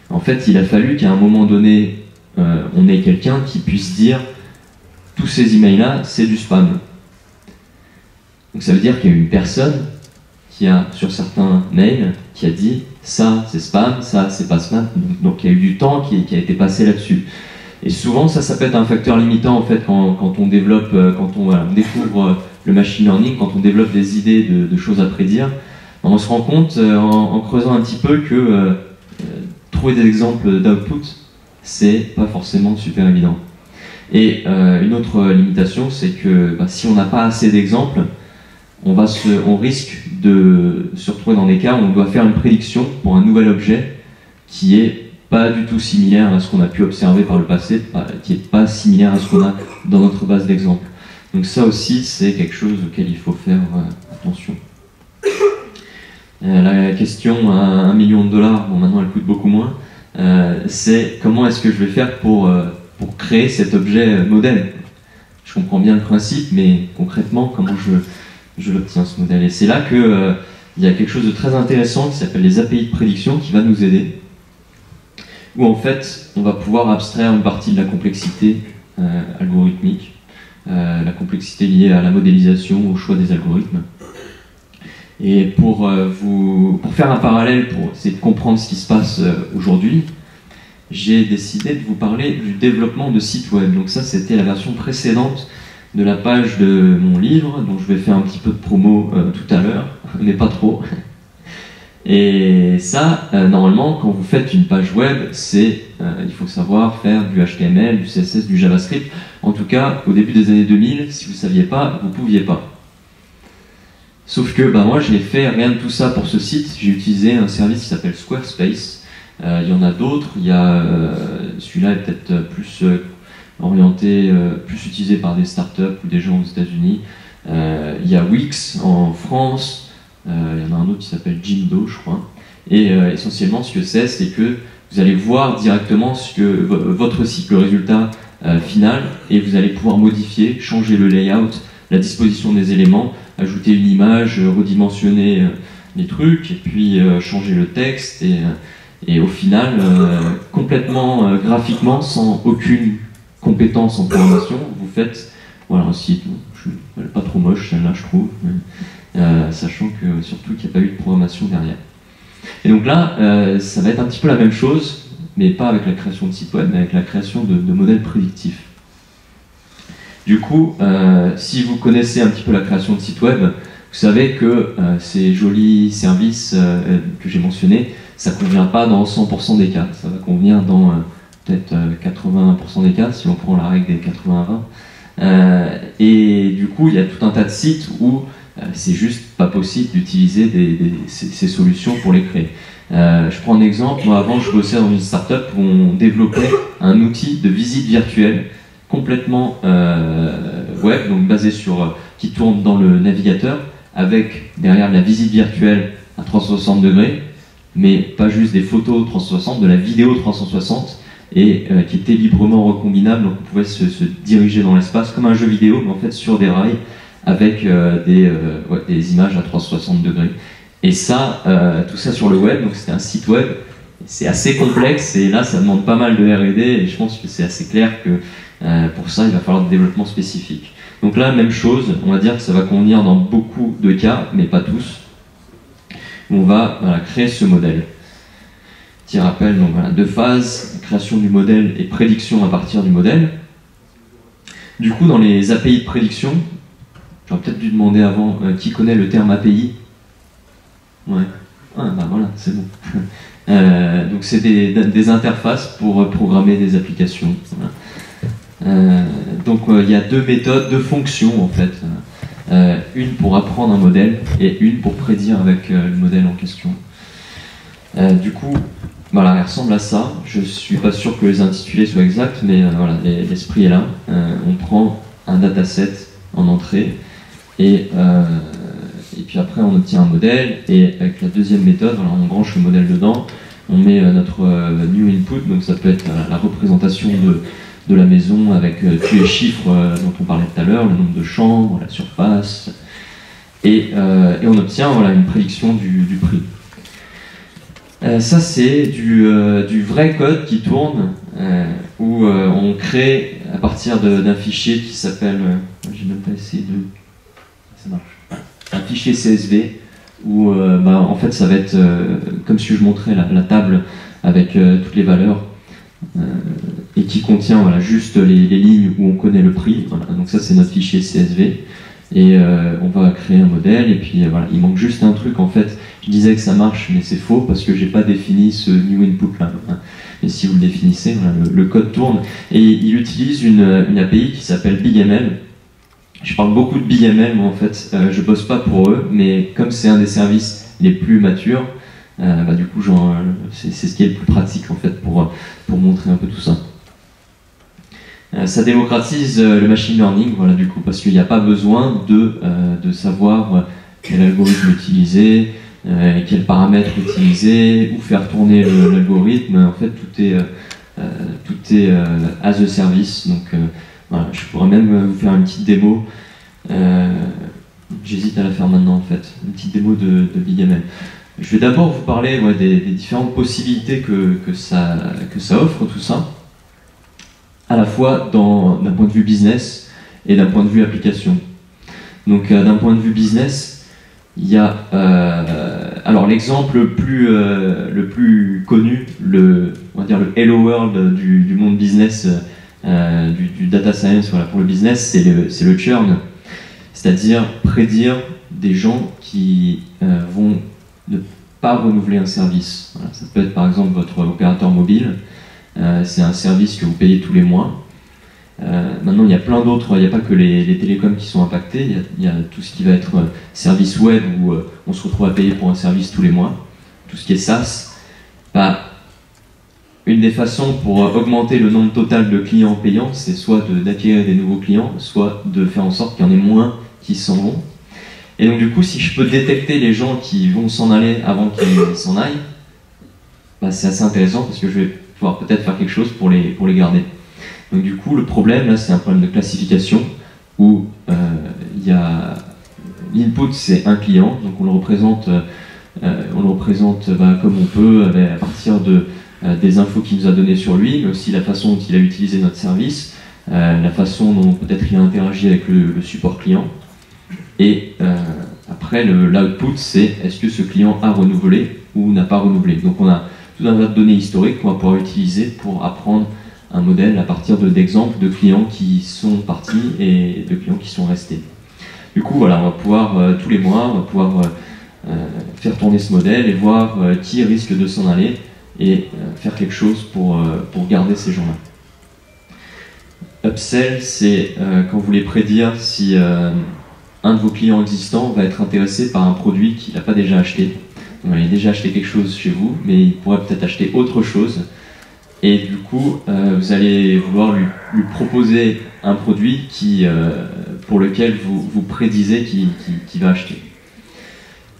en fait, il a fallu qu'à un moment donné, on ait quelqu'un qui puisse dire tous ces emails-là, c'est du spam. Donc ça veut dire qu'il y a une personne qui a, sur certains mails, qui a dit ça c'est spam, ça c'est pas spam. Donc il y a eu du temps qui, a été passé là-dessus. Et souvent ça, ça peut être un facteur limitant en fait quand, on développe, euh, quand on, découvre euh, le machine learning, quand on développe des idées de, choses à prédire, on se rend compte euh, en, creusant un petit peu que trouver des exemples d'output, c'est pas forcément super évident. Et une autre limitation, c'est que bah, si on n'a pas assez d'exemples, on, va on risque de se retrouver dans des cas où on doit faire une prédiction pour un nouvel objet qui est pas du tout similaire à ce qu'on a pu observer par le passé, qui est pas similaire à ce qu'on a dans notre base d'exemples. Donc ça aussi, c'est quelque chose auquel il faut faire euh, attention. Euh, la question à un million de dollars, bon maintenant elle coûte beaucoup moins, euh, c'est comment est-ce que je vais faire pour, pour créer cet objet modèle? Je comprends bien le principe, mais concrètement, comment je, je l'obtiens ce modèle. Et c'est là qu'il euh, y a quelque chose de très intéressant qui s'appelle les API de prédiction qui va nous aider, où en fait on va pouvoir abstraire une partie de la complexité euh, algorithmique, euh, la complexité liée à la modélisation, au choix des algorithmes. Et pour, vous, pour faire un parallèle, pour essayer de comprendre ce qui se passe aujourd'hui, j'ai décidé de vous parler du développement de sites web. Donc ça, c'était la version précédente de la page de mon livre, dont je vais faire un petit peu de promo euh, tout à l'heure, mais pas trop. Et ça, normalement, quand vous faites une page web, c'est il faut savoir faire du HTML, du CSS, du JavaScript. En tout cas, au début des années 2000, si vous ne saviez pas, vous ne pouviez pas. Sauf que bah, moi, j'ai fait rien de tout ça pour ce site. J'ai utilisé un service qui s'appelle Squarespace. Il y en a d'autres. Il y celui-là est peut-être plus orienté, plus utilisé par des startups ou des gens aux États-Unis. Il y a Wix en France. Il y en a un autre qui s'appelle Jimdo, je crois. Et essentiellement, ce que c'est, c'est que vous allez voir directement ce que, votre site, le résultat euh, final, et vous allez pouvoir modifier, changer le layout, la disposition des éléments, ajouter une image, euh, redimensionner euh, les trucs, et puis changer le texte, et au final, complètement graphiquement, sans aucune compétence en programmation, vous faites voilà, un site, je, pas trop moche celle-là je trouve, sachant que surtout qu'il n'y a pas eu de programmation derrière. Et donc là, euh, ça va être un petit peu la même chose, mais pas avec la création de sites web, mais avec la création de, modèles prédictifs. Du coup, euh, si vous connaissez un petit peu la création de sites web, vous savez que euh, ces jolis services que j'ai mentionnés, ça ne convient pas dans 100% des cas. Ça va convenir dans peut-être 80% des cas, si on prend la règle des 80-20. et du coup, il y a tout un tas de sites où euh, c'est juste pas possible d'utiliser ces, solutions pour les créer. Euh, je prends un exemple, moi avant je bossais dans une startup où on développait un outil de visite virtuelle complètement euh, web, donc basé sur qui tourne dans le navigateur, avec derrière la visite virtuelle à 360 degrés, mais pas juste des photos 360, de la vidéo 360, et qui était librement recombinable, donc on pouvait se, diriger dans l'espace comme un jeu vidéo, mais en fait sur des rails avec euh, des, euh, des, images à 360 degrés. Et ça, euh, tout ça sur le web, donc c'était un site web, c'est assez complexe et là ça demande pas mal de R&D et je pense que c'est assez clair que pour ça il va falloir des développements spécifiques. Donc là, même chose, on va dire que ça va convenir dans beaucoup de cas, mais pas tous. On va créer ce modèle. Petit rappel, donc voilà, deux phases, création du modèle et prédiction à partir du modèle. Du coup, dans les API de prédiction, J'aurais peut-être dû demander avant euh, qui connaît le terme API. Ouais. Ah, bah voilà, c'est bon. Euh, donc, c'est des, interfaces pour euh, programmer des applications. donc, il y a deux méthodes, deux fonctions en fait. une pour apprendre un modèle et une pour prédire avec le modèle en question. du coup, voilà, elle ressemble à ça. Je suis pas sûr que les intitulés soient exacts, mais voilà, l'esprit est là. on prend un dataset en entrée et, euh, et puis après, on obtient un modèle. Et avec la deuxième méthode, on branche le modèle dedans. On met euh, notre euh, new input, donc ça peut être la représentation de, de la maison avec tous les chiffres dont on parlait tout à l'heure, le nombre de chambres, la surface. Et, et on obtient voilà, une prédiction du, du prix. Ça, c'est du, du, vrai code qui tourne, où on crée à partir d'un fichier qui s'appelle. J'ai même pas essayé de un fichier CSV où euh, bah, en fait ça va être euh, comme si je montrais la, table avec euh, toutes les valeurs et qui contient voilà, juste les, lignes où on connaît le prix. Donc ça c'est notre fichier CSV et on va créer un modèle et puis voilà il manque juste un truc en fait je disais que ça marche mais c'est faux parce que j'ai pas défini ce new input là. Et si vous le définissez le, code tourne. Et il utilise une, API qui s'appelle BigML je parle beaucoup de BML, moi en fait, euh, je bosse pas pour eux, mais comme c'est un des services les plus matures, euh, bah, du coup c'est ce qui est le plus pratique en fait pour, pour montrer un peu tout ça. Euh, ça démocratise le machine learning, voilà du coup, parce qu'il n'y a pas besoin de, de savoir quel algorithme utiliser, quels paramètres utiliser, ou faire tourner l'algorithme. En fait, tout est, tout est as a service, donc je pourrais même euh, vous faire une petite démo. Euh, j'hésite à la faire maintenant en fait, une petite démo de, de BigML. Je vais d'abord vous parler des, différentes possibilités que, ça, que ça offre, tout ça, à la fois d'un point de vue business et d'un point de vue application. Donc euh, d'un point de vue business, il y a alors l'exemple le plus le plus connu, le on va dire le Hello World du, du monde business euh, du, data science voilà, pour le business, c'est le, le, churn, c'est-à-dire prédire des gens qui euh, vont ne pas renouveler un service. ça peut être par exemple votre opérateur mobile, c'est un service que vous payez tous les mois. Maintenant, il y a plein d'autres, il n'y a pas que les, télécoms qui sont impactés, il y, a, tout ce qui va être service web où on se retrouve à payer pour un service tous les mois, tout ce qui est SaaS. Bah, une des façons pour augmenter le nombre total de clients payants, c'est soit d'attirer des nouveaux clients, soit de faire en sorte qu'il y en ait moins qui s'en vont. Et donc du coup, si je peux détecter les gens qui vont s'en aller avant qu'ils s'en aillent, bah, c'est assez intéressant parce que je vais pouvoir peut-être faire quelque chose pour les, pour les garder. Donc du coup, le problème, là, c'est un problème de classification où euh, y a l'input, c'est un client, donc on le représente, euh, on le représente bah, comme on peut à partir de euh, des infos qu'il nous a données sur lui, mais aussi la façon dont il a utilisé notre service, euh, la façon dont peut-être il a interagi avec le, support client. Et euh, après, l'output, c'est est-ce que ce client a renouvelé ou n'a pas renouvelé. Donc on a tout un tas de données historiques qu'on va pouvoir utiliser pour apprendre un modèle à partir d'exemples de, clients qui sont partis et de clients qui sont restés. Du coup, voilà, on va pouvoir, tous les mois, on va pouvoir faire tourner ce modèle et voir qui risque de s'en aller et euh, faire quelque chose pour, euh, pour garder ces gens-là. Upsell, c'est euh, quand vous voulez prédire si un de vos clients existants va être intéressé par un produit qu'il n'a pas déjà acheté. il a déjà acheté quelque chose chez vous, mais il pourrait peut-être acheter autre chose. Et du coup, vous allez vouloir lui, proposer un produit qui, pour lequel vous, vous prédisez qu'il va acheter.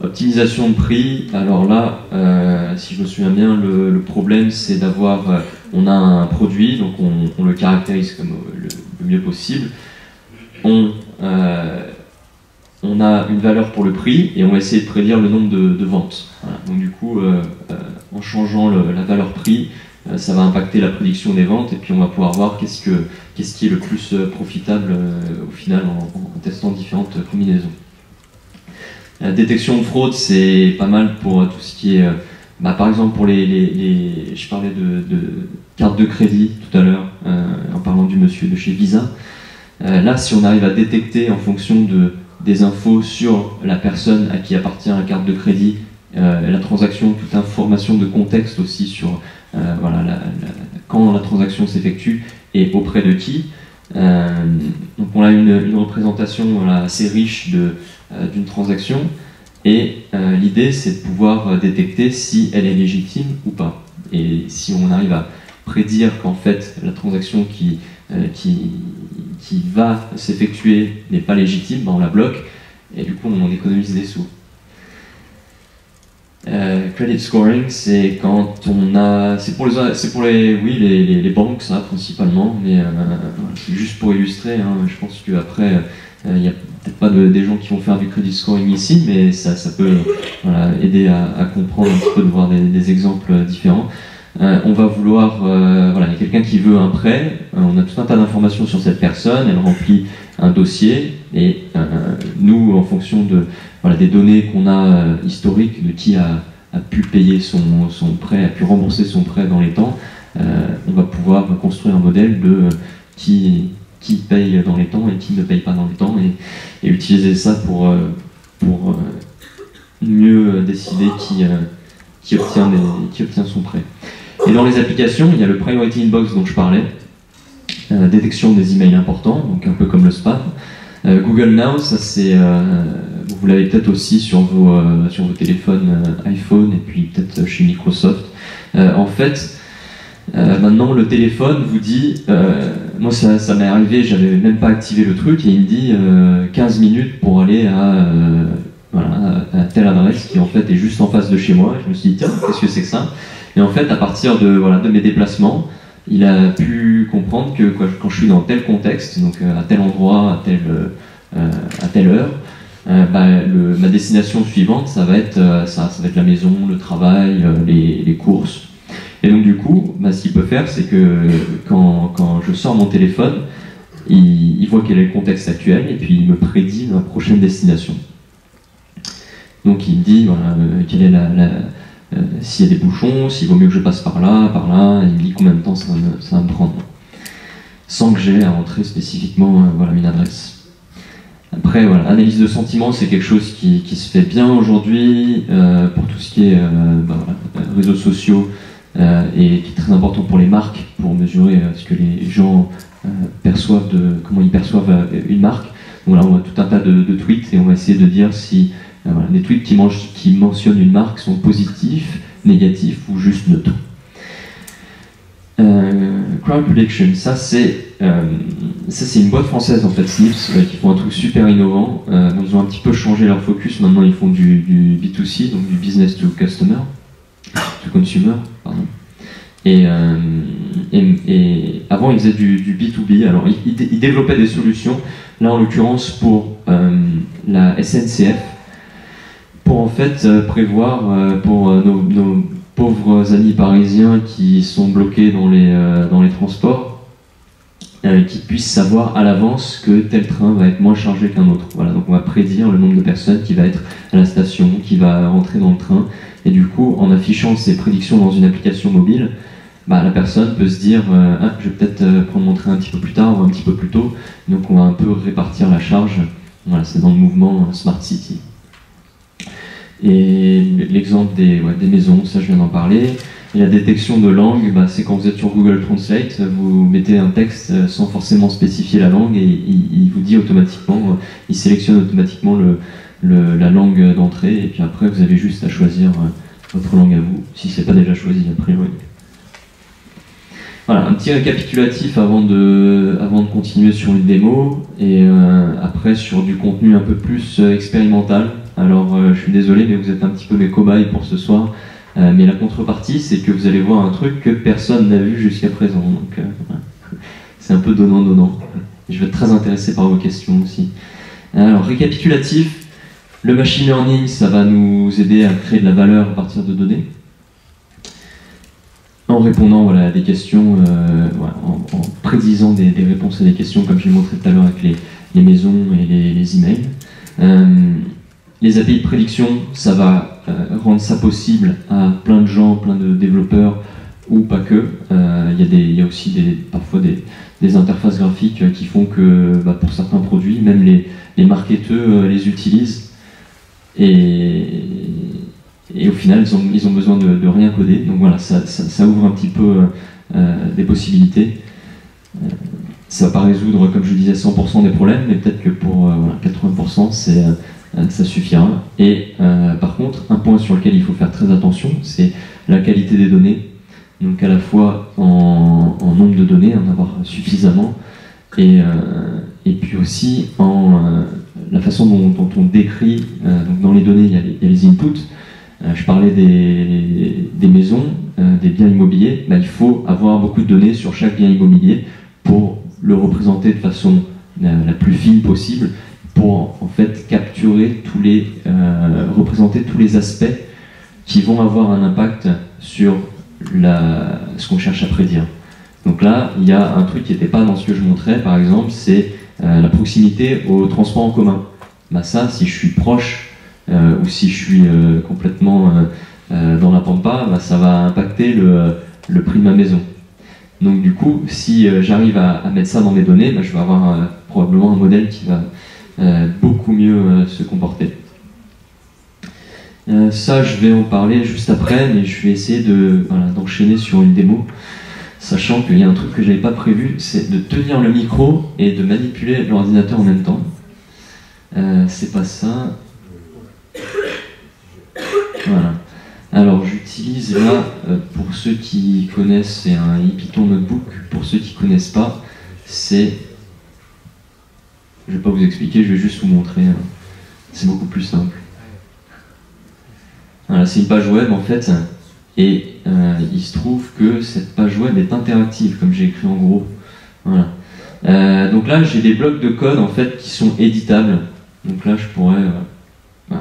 Optimisation de prix, alors là, euh, si je me souviens bien, le, problème c'est d'avoir, euh, on a un produit, donc on, le caractérise comme le, mieux possible, on, euh, on a une valeur pour le prix et on va essayer de prédire le nombre de, ventes. Donc du coup, en changeant la valeur prix, ça va impacter la prédiction des ventes et puis on va pouvoir voir qu'est-ce, que, qu'est-ce qui est le plus profitable au final en testant différentes combinaisons. La détection de fraude, c'est pas mal pour tout ce qui est, euh, bah, par exemple pour les, je parlais de, de carte de crédit tout à l'heure euh, en parlant du monsieur de chez Visa. Euh, là, si on arrive à détecter en fonction de, des infos sur la personne à qui appartient la carte de crédit, la transaction, toute information de contexte aussi sur voilà, quand la transaction s'effectue et auprès de qui. donc on a une, représentation assez riche euh, d'une transaction. Et euh, l'idée, c'est de pouvoir euh, détecter si elle est légitime ou pas. Et si on arrive à prédire qu'en fait la transaction qui, qui, qui va s'effectuer n'est pas légitime, ben on la bloque et du coup on économise des sous. Credit scoring, c'est quand on a, c'est pour les, c'est pour les, oui, les, les, banques ça principalement, mais juste pour illustrer, hein, je pense qu'après il y a peut-être pas des gens qui vont faire du credit scoring ici, mais ça, ça peut aider à, comprendre un petit peu, de voir des, exemples différents. Euh, on va vouloir, euh, voilà, il y a quelqu'un qui veut un prêt, euh, on a tout un tas d'informations sur cette personne, elle remplit un dossier, et nous, en fonction de, voilà, des données qu'on a historiques de qui a, a pu payer son, son, prêt, a pu rembourser son prêt dans les temps, on va pouvoir construire un modèle de qui qui paye dans les temps et qui ne paye pas dans les temps et, utiliser ça pour, pour mieux décider qui, qui, obtient qui obtient son prêt. Et dans les applications, il y a le Priority Inbox dont je parlais, la détection des emails importants, donc un peu comme le spam. Google Now, ça c'est, vous l'avez peut-être aussi sur vos, sur vos téléphones iPhone et puis peut-être chez Microsoft. en fait, euh, maintenant, le téléphone vous dit, euh, moi ça, ça m'est arrivé, j'avais même pas activé le truc, et il me dit 15 euh, minutes pour aller à, voilà, à, telle adresse qui en fait est juste en face de chez moi. je me suis dit, tiens, qu'est-ce que c'est que ça? Et en fait, à partir de, voilà, de mes déplacements, il a pu comprendre que quand je suis dans tel contexte, donc à tel endroit, à telle, à telle heure, bah, le, ma destination suivante, ça va être ça, va être la maison, le travail, les, courses. Et donc du coup, bah, ce qu'il peut faire, c'est que quand, quand, je sors mon téléphone, il, voit quel est le contexte actuel et puis il me prédit ma prochaine destination. Donc il me dit voilà, euh, quelle est la, euh, s'il y a des bouchons, s'il vaut mieux que je passe par là, par là, il me dit combien de temps ça va me, prendre, sans que j'ai à rentrer spécifiquement euh, voilà, une adresse. Après, voilà, analyse de sentiments, c'est quelque chose qui, qui, se fait bien aujourd'hui pour tout ce qui est bah, réseaux sociaux et qui est très important pour les marques pour mesurer ce que les gens perçoivent de comment ils perçoivent une marque. Donc là, on voit tout un tas de, de tweets et on va essayer de dire si voilà, les tweets qui, mentionnent une marque sont positifs, négatifs ou juste neutres. Euh, crowd Prediction, ça c'est euh, ça c'est une boîte française en fait, Snips, qui font un truc super innovant. Euh, ils ont un petit peu changé leur focus. Maintenant ils font du, B2C, donc du business to customer, to consumer, pardon. Et, avant ils faisaient du, B2B. Alors ils, développaient des solutions. Là en l'occurrence pour la SNCF, pour en fait prévoir pour nos, nos pauvres amis parisiens qui sont bloqués dans les, euh, dans les transports, euh, qui puissent savoir à l'avance que tel train va être moins chargé qu'un autre. Voilà, donc on va prédire le nombre de personnes qui va être à la station, qui va rentrer dans le train, et du coup, en affichant ces prédictions dans une application mobile, bah, la personne peut se dire euh, ah, je vais peut-être prendre mon train un petit peu plus tard ou un petit peu plus tôt, donc on va un peu répartir la charge. C'est dans le mouvement Smart City. Et l'exemple des, des, maisons, ça je viens d'en parler. Et la détection de langue, bah, c'est quand vous êtes sur Google Translate, vous mettez un texte sans forcément spécifier la langue et il, vous dit automatiquement, il sélectionne automatiquement le, la langue d'entrée et puis après vous avez juste à choisir euh, votre langue à vous, si c'est pas déjà choisi a priori. Voilà, un petit récapitulatif avant de, avant de continuer sur une démo et euh, après sur du contenu un peu plus euh, expérimental. Alors, euh, je suis désolé, mais vous êtes un petit peu mes cobayes pour ce soir. Euh, mais la contrepartie, c'est que vous allez voir un truc que personne n'a vu jusqu'à présent. Donc, euh, c'est un peu donnant-donnant. Je vais être très intéressé par vos questions aussi. Alors, récapitulatif, le machine learning, ça va nous aider à créer de la valeur à partir de données. En répondant à des questions, en, prédisant des, réponses à des questions, comme j'ai montré tout à l'heure avec les, maisons et les emails. Les API de prédiction, ça va euh, rendre ça possible à plein de gens, plein de développeurs, ou pas que. Euh, il y, a aussi parfois des, interfaces graphiques qui font que bah, pour certains produits, même les, marketeurs euh, les utilisent. Et, au final, ils ont, besoin de, rien coder. Donc voilà, ça, ouvre un petit peu des possibilités. ça va pas résoudre, comme je disais, 100% des problèmes, mais peut-être que pour 80%, c'est euh, ça suffira. Et euh, par contre, un point sur lequel il faut faire très attention, c'est la qualité des données. Donc à la fois en, nombre de données, en avoir suffisamment, et, euh, et puis aussi en la façon dont, on décrit, donc dans les données, il y a les, les inputs. je parlais des, des maisons, des biens immobiliers. Bah, il faut avoir beaucoup de données sur chaque bien immobilier pour le représenter de façon la plus fine possible pour en fait capturer tous les, euh, représenter tous les aspects qui vont avoir un impact sur la, ce qu'on cherche à prédire. Donc là, il y a un truc qui n'était pas dans ce que je montrais, par exemple, c'est euh, la proximité au transport en commun. Bah ça, si je suis proche euh, ou si je suis complètement dans la pampa, bah ça va impacter le, le, prix de ma maison. Donc du coup, si j'arrive à, mettre ça dans mes données, bah, je vais avoir probablement un modèle qui va beaucoup mieux euh, se comporter. Euh, ça, je vais en parler juste après, mais je vais essayer de, d'enchaîner sur une démo, sachant qu'il y a un truc que j'avais pas prévu, c'est de tenir le micro et de manipuler l'ordinateur en même temps. c'est pas ça. Voilà. Alors j'utilise là, pour ceux qui connaissent, c'est un Python Notebook. Pour ceux qui connaissent pas, c'est je ne vais pas vous expliquer, je vais juste vous montrer. Hein. C'est beaucoup plus simple. Voilà, c'est une page web en fait, et euh, il se trouve que cette page web est interactive, comme j'ai écrit en gros. Voilà. Euh, donc là, j'ai des blocs de code en fait qui sont éditables. Donc là, je pourrais, euh,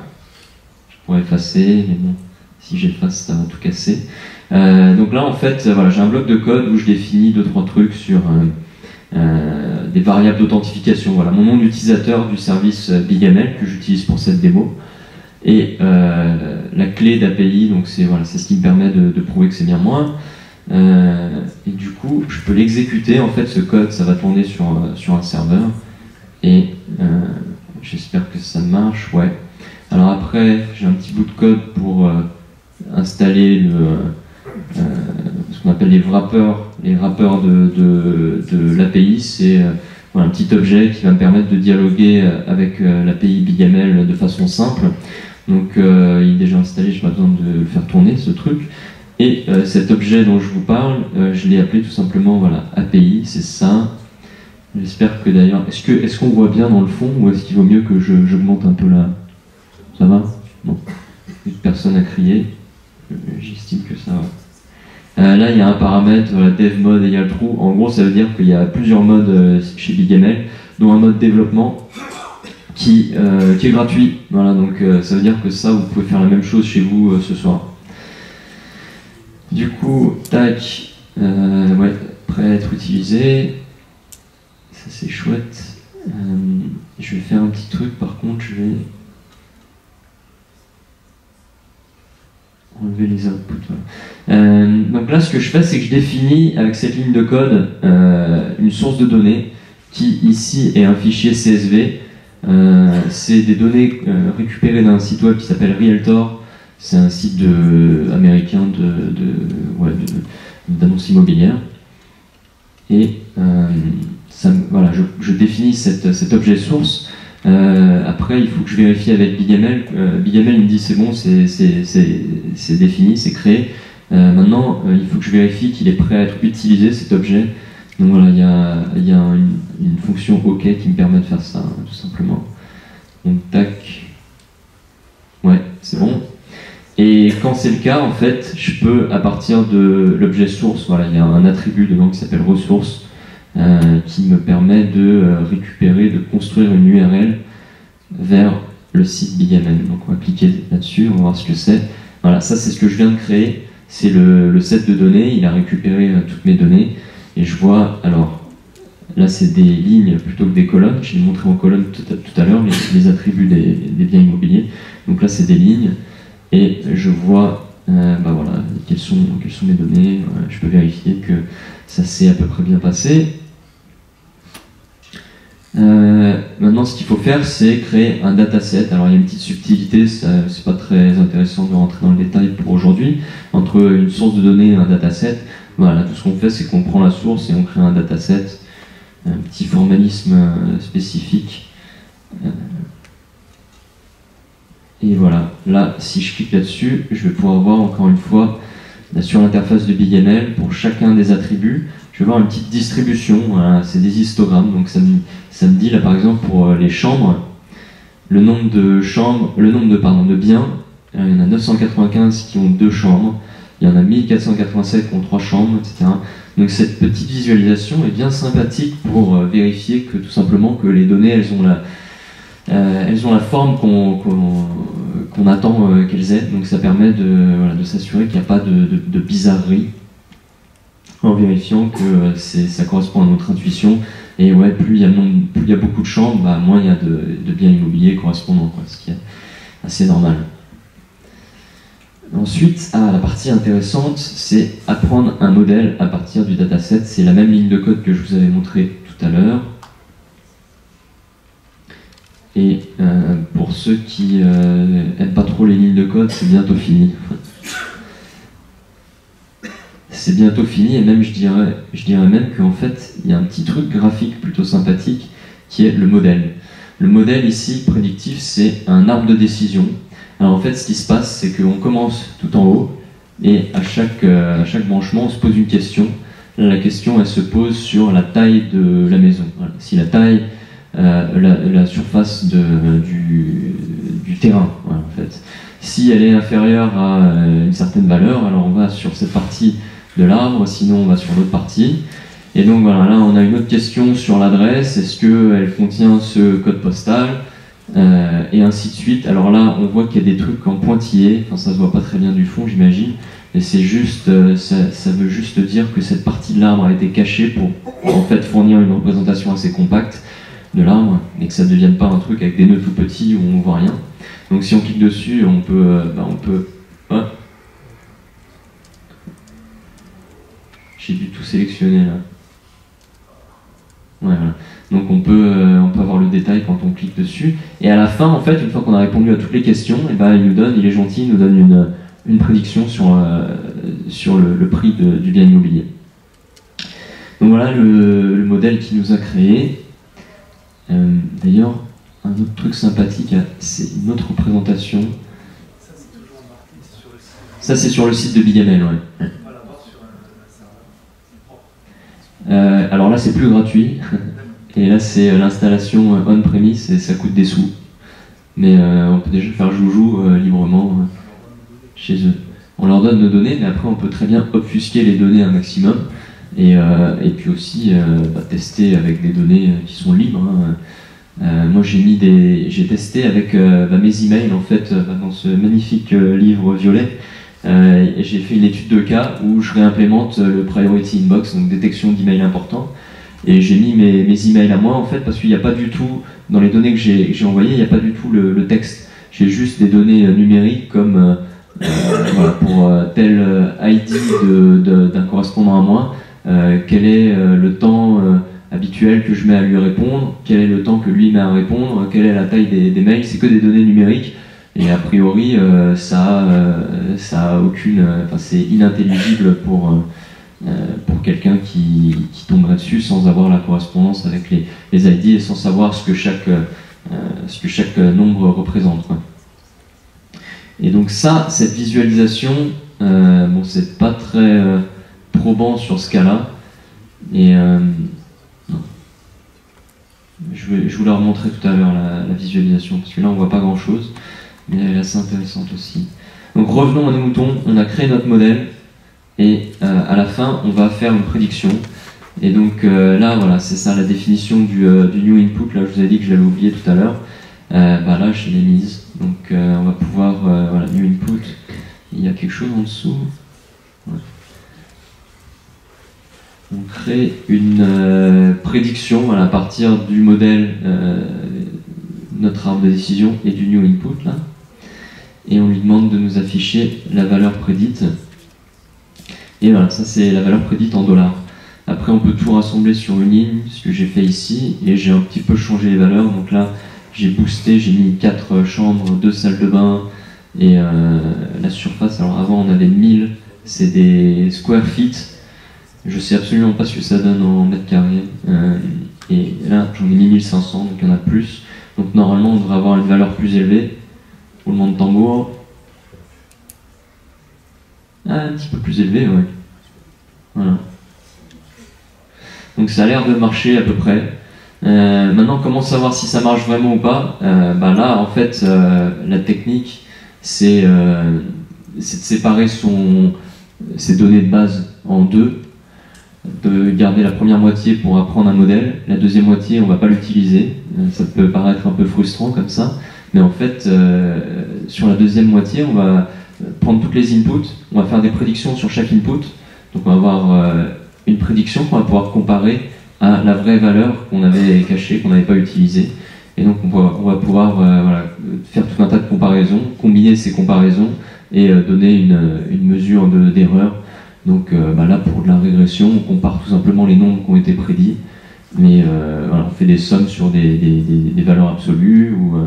je pourrais effacer, mais bon, si j'efface, ça va tout casser. donc là, en fait, voilà, j'ai un bloc de code où je définis deux trois trucs sur euh, des variables d'authentification. Voilà, mon nom d'utilisateur du service BigML que j'utilise pour cette démo. Et euh, la clé d'API, donc c'est voilà, ce qui me permet de, prouver que c'est bien moi. Euh, et du coup, je peux l'exécuter. En fait, ce code, ça va tourner sur, sur un serveur. Et j'espère que ça marche, ouais. Alors après, j'ai un petit bout de code pour euh, installer le, euh, ce qu'on appelle les wrappers, les wrappers de, l'API. C'est un petit objet qui va me permettre de dialoguer avec l'API BigML de façon simple. Donc il est déjà installé, je n'ai pas besoin de le faire tourner ce truc. Et cet objet dont je vous parle, je l'ai appelé tout simplement voilà, API, c'est ça, J'espère que d'ailleurs. Est-ce qu'on voit bien dans le fond ou est-ce qu'il vaut mieux que j'augmente un peu là Ça va? Bon. Personne a crié. J'estime que ça va. Euh, là, il y a un paramètre, dev mode égale true. En gros, ça veut dire qu'il y a plusieurs modes euh, chez BigML, dont un mode développement qui, euh, est gratuit. Voilà, donc ça veut dire que ça, vous pouvez faire la même chose chez vous ce soir. Du coup, tac, prêt à être utilisé. Ça c'est chouette. Je vais faire un petit truc par contre, je vais Euh, donc là ce que je fais c'est que je définis avec cette ligne de code euh, une source de données qui ici est un fichier CSV. c'est des données récupérées d'un site web qui s'appelle Realtor. C'est un site de, américain de, d'annonces immobilières. Et voilà, je, définis cet objet source. Euh, après, il faut que je vérifie avec BigML. Euh, BigML me dit c'est bon, c'est défini, c'est créé. Euh, maintenant, il faut que je vérifie qu'il est prêt à être utilisé cet objet. Donc voilà, il y a, une, fonction OK qui me permet de faire ça, tout simplement. Donc tac. Ouais, c'est bon. Et quand c'est le cas, en fait, je peux, à partir de l'objet source, voilà, il y a un attribut dedans qui s'appelle ressource. Euh, qui me permet de euh, récupérer, de construire une URL vers le site BigML. Donc on va cliquer là-dessus, on va voir ce que c'est. Voilà, ça c'est ce que je viens de créer. C'est le, set de données, il a récupéré euh, toutes mes données. Et je vois, alors, là c'est des lignes plutôt que des colonnes. Je l'ai montré en colonne tout à, l'heure, les, attributs des, biens immobiliers. Donc là c'est des lignes. Et je vois, bah voilà, quelles sont mes données. je peux vérifier que ça s'est à peu près bien passé. Euh, maintenant, ce qu'il faut faire, c'est créer un dataset. Alors, il y a une petite subtilité, c'est pas très intéressant de rentrer dans le détail pour aujourd'hui, entre une source de données et un dataset. Voilà, tout ce qu'on fait, c'est qu'on prend la source et on crée un dataset, un petit formalisme euh, spécifique. Euh, et voilà, là, si je clique là-dessus, je vais pouvoir voir encore une fois sur l'interface de BigML, pour chacun des attributs, je vais voir une petite distribution, c'est des histogrammes, donc ça me, ça me dit là par exemple pour euh, les chambres, le nombre de chambres, le nombre de, pardon, de biens, euh, il y en a 995 qui ont deux chambres, il y en a 1487 qui ont trois chambres, etc. Donc cette petite visualisation est bien sympathique pour euh, vérifier que tout simplement que les données elles ont la, elles ont la forme qu'on attend qu'elles aient. Donc ça permet de, de s'assurer qu'il n'y a pas de, de, de bizarrerie en vérifiant que ça correspond à notre intuition et ouais, plus il y a, beaucoup de chambres, bah, moins il y a de, biens immobiliers correspondants, ce qui est assez normal. Ensuite, ah, la partie intéressante, c'est apprendre un modèle à partir du dataset. C'est la même ligne de code que je vous avais montré tout à l'heure. Et euh, pour ceux qui n'aiment euh, pas trop les lignes de code, c'est bientôt fini c'est bientôt fini et même je dirais, je dirais même qu'en fait il y a un petit truc graphique plutôt sympathique qui est le modèle. Le modèle ici prédictif c'est un arbre de décision. Alors en fait ce qui se passe c'est qu'on commence tout en haut et à chaque, euh, à chaque branchement on se pose une question. la question elle se pose sur la taille de la maison. Si la taille, euh, la, surface de, du, terrain en fait. Si elle est inférieure à euh, une certaine valeur, alors on va sur cette partie de l'arbre, sinon on va sur l'autre partie. Et donc voilà, là on a une autre question sur l'adresse, est-ce qu'elle contient ce code postal euh, et ainsi de suite. Alors là, on voit qu'il y a des trucs en pointillé, enfin ça se voit pas très bien du fond, j'imagine, mais c'est juste, euh, ça, veut juste dire que cette partie de l'arbre a été cachée pour en fait fournir une représentation assez compacte de l'arbre et que ça ne devienne pas un truc avec des nœuds tout petits où on voit rien. Donc si on clique dessus, on peut, euh, bah, on peut j'ai dû tout sélectionner là. Voilà. Donc on peut, on peut avoir le détail quand on clique dessus. Et à la fin, en fait, une fois qu'on a répondu à toutes les questions, et eh ben, il nous donne, il est gentil, il nous donne une, une prédiction sur, sur le, prix du bien immobilier. Donc voilà le, le modèle qui nous a créé. D'ailleurs, un autre truc sympathique, c'est une autre représentation. Ça, c'est sur le site de BigML, ouais. Euh, alors là, c'est plus gratuit. Et là, c'est l'installation on-premise et ça coûte des sous. Mais euh, on peut déjà faire joujou euh, librement chez eux. On leur donne nos données, mais après, on peut très bien obfusquer les données un maximum. Et, puis aussi bah, tester avec des données qui sont libres. Hein. Euh, moi, j'ai mis des, j'ai testé avec euh, bah, mes emails en fait euh, dans ce magnifique livre violet. J'ai fait une étude de cas où je réimplémente le priority inbox, donc détection d'emails importants. Et j'ai mis mes, mes, emails à moi en fait parce qu'il n'y a pas du tout, dans les données que j'ai, envoyées, il n'y a pas du tout le, texte. J'ai juste des données numériques comme voilà, pour tel ID d'un correspondant à moi, quel est le temps habituel que je mets à lui répondre, quel est le temps que lui met à répondre, quelle est la taille des, mails, c'est que des données numériques. Et a priori, euh, ça, euh, ça a aucune, enfin c'est inintelligible pour euh, pour quelqu'un qui, tomberait dessus sans avoir la correspondance avec les, les ID et sans savoir ce que chaque ce que chaque nombre représente. Et donc ça, cette visualisation, bon, c'est pas très probant sur ce cas-là. Et je, vous la remontrer tout à l'heure, la, visualisation, parce que là on voit pas grand chose, elle est assez intéressante aussi. Donc revenons à nos moutons, on a créé notre modèle, et euh, à la fin on va faire une prédiction. Et donc euh, là, voilà, c'est ça la définition du, euh, du, new input. Là, je vous ai dit que je l'avais oublié tout à l'heure. bah là, je l'ai mise. Donc on va pouvoir, voilà, new input. Il y a quelque chose en dessous on crée une prédiction à partir du modèle notre arbre de décision et du new input là. Et on lui demande de nous afficher la valeur prédite. Et voilà, ça c'est la valeur prédite en dollars. Après on peut tout rassembler sur une ligne, ce que j'ai fait ici, et j'ai un petit peu changé les valeurs. Donc là j'ai boosté, j'ai mis 4 chambres, 2 salles de bain, et euh, la surface, alors avant on avait 1000, c'est des square feet, je sais absolument pas ce que ça donne en mètres carrés. Euh, et là, j'en ai mis 1500, donc il y en a plus. Donc normalement, on devrait avoir une valeur plus élevée. Roulement de tambour. Ah, un petit peu plus élevé. Voilà. Donc ça a l'air de marcher à peu près. Euh, maintenant, comment savoir si ça marche vraiment ou pas? Euh, bah Là, en fait, la technique, c'est de séparer son, ses données de base en deux de garder la première moitié pour apprendre un modèle, la deuxième moitié on va pas l'utiliser, euh, ça peut paraître un peu frustrant comme ça, mais en fait euh, sur la deuxième moitié on va prendre toutes les inputs, on va faire des prédictions sur chaque input, donc on va avoir euh, une prédiction qu'on va pouvoir comparer à la vraie valeur qu'on avait cachée, qu'on n'avait pas utilisée, et donc on va, on va pouvoir voilà, faire tout un tas de comparaisons, combiner ces comparaisons et donner une, une mesure d'erreur. Donc euh, bah là, pour de la régression, on compare tout simplement les nombres qui ont été prédits, mais euh, on fait des sommes sur des, valeurs absolues, euh, ou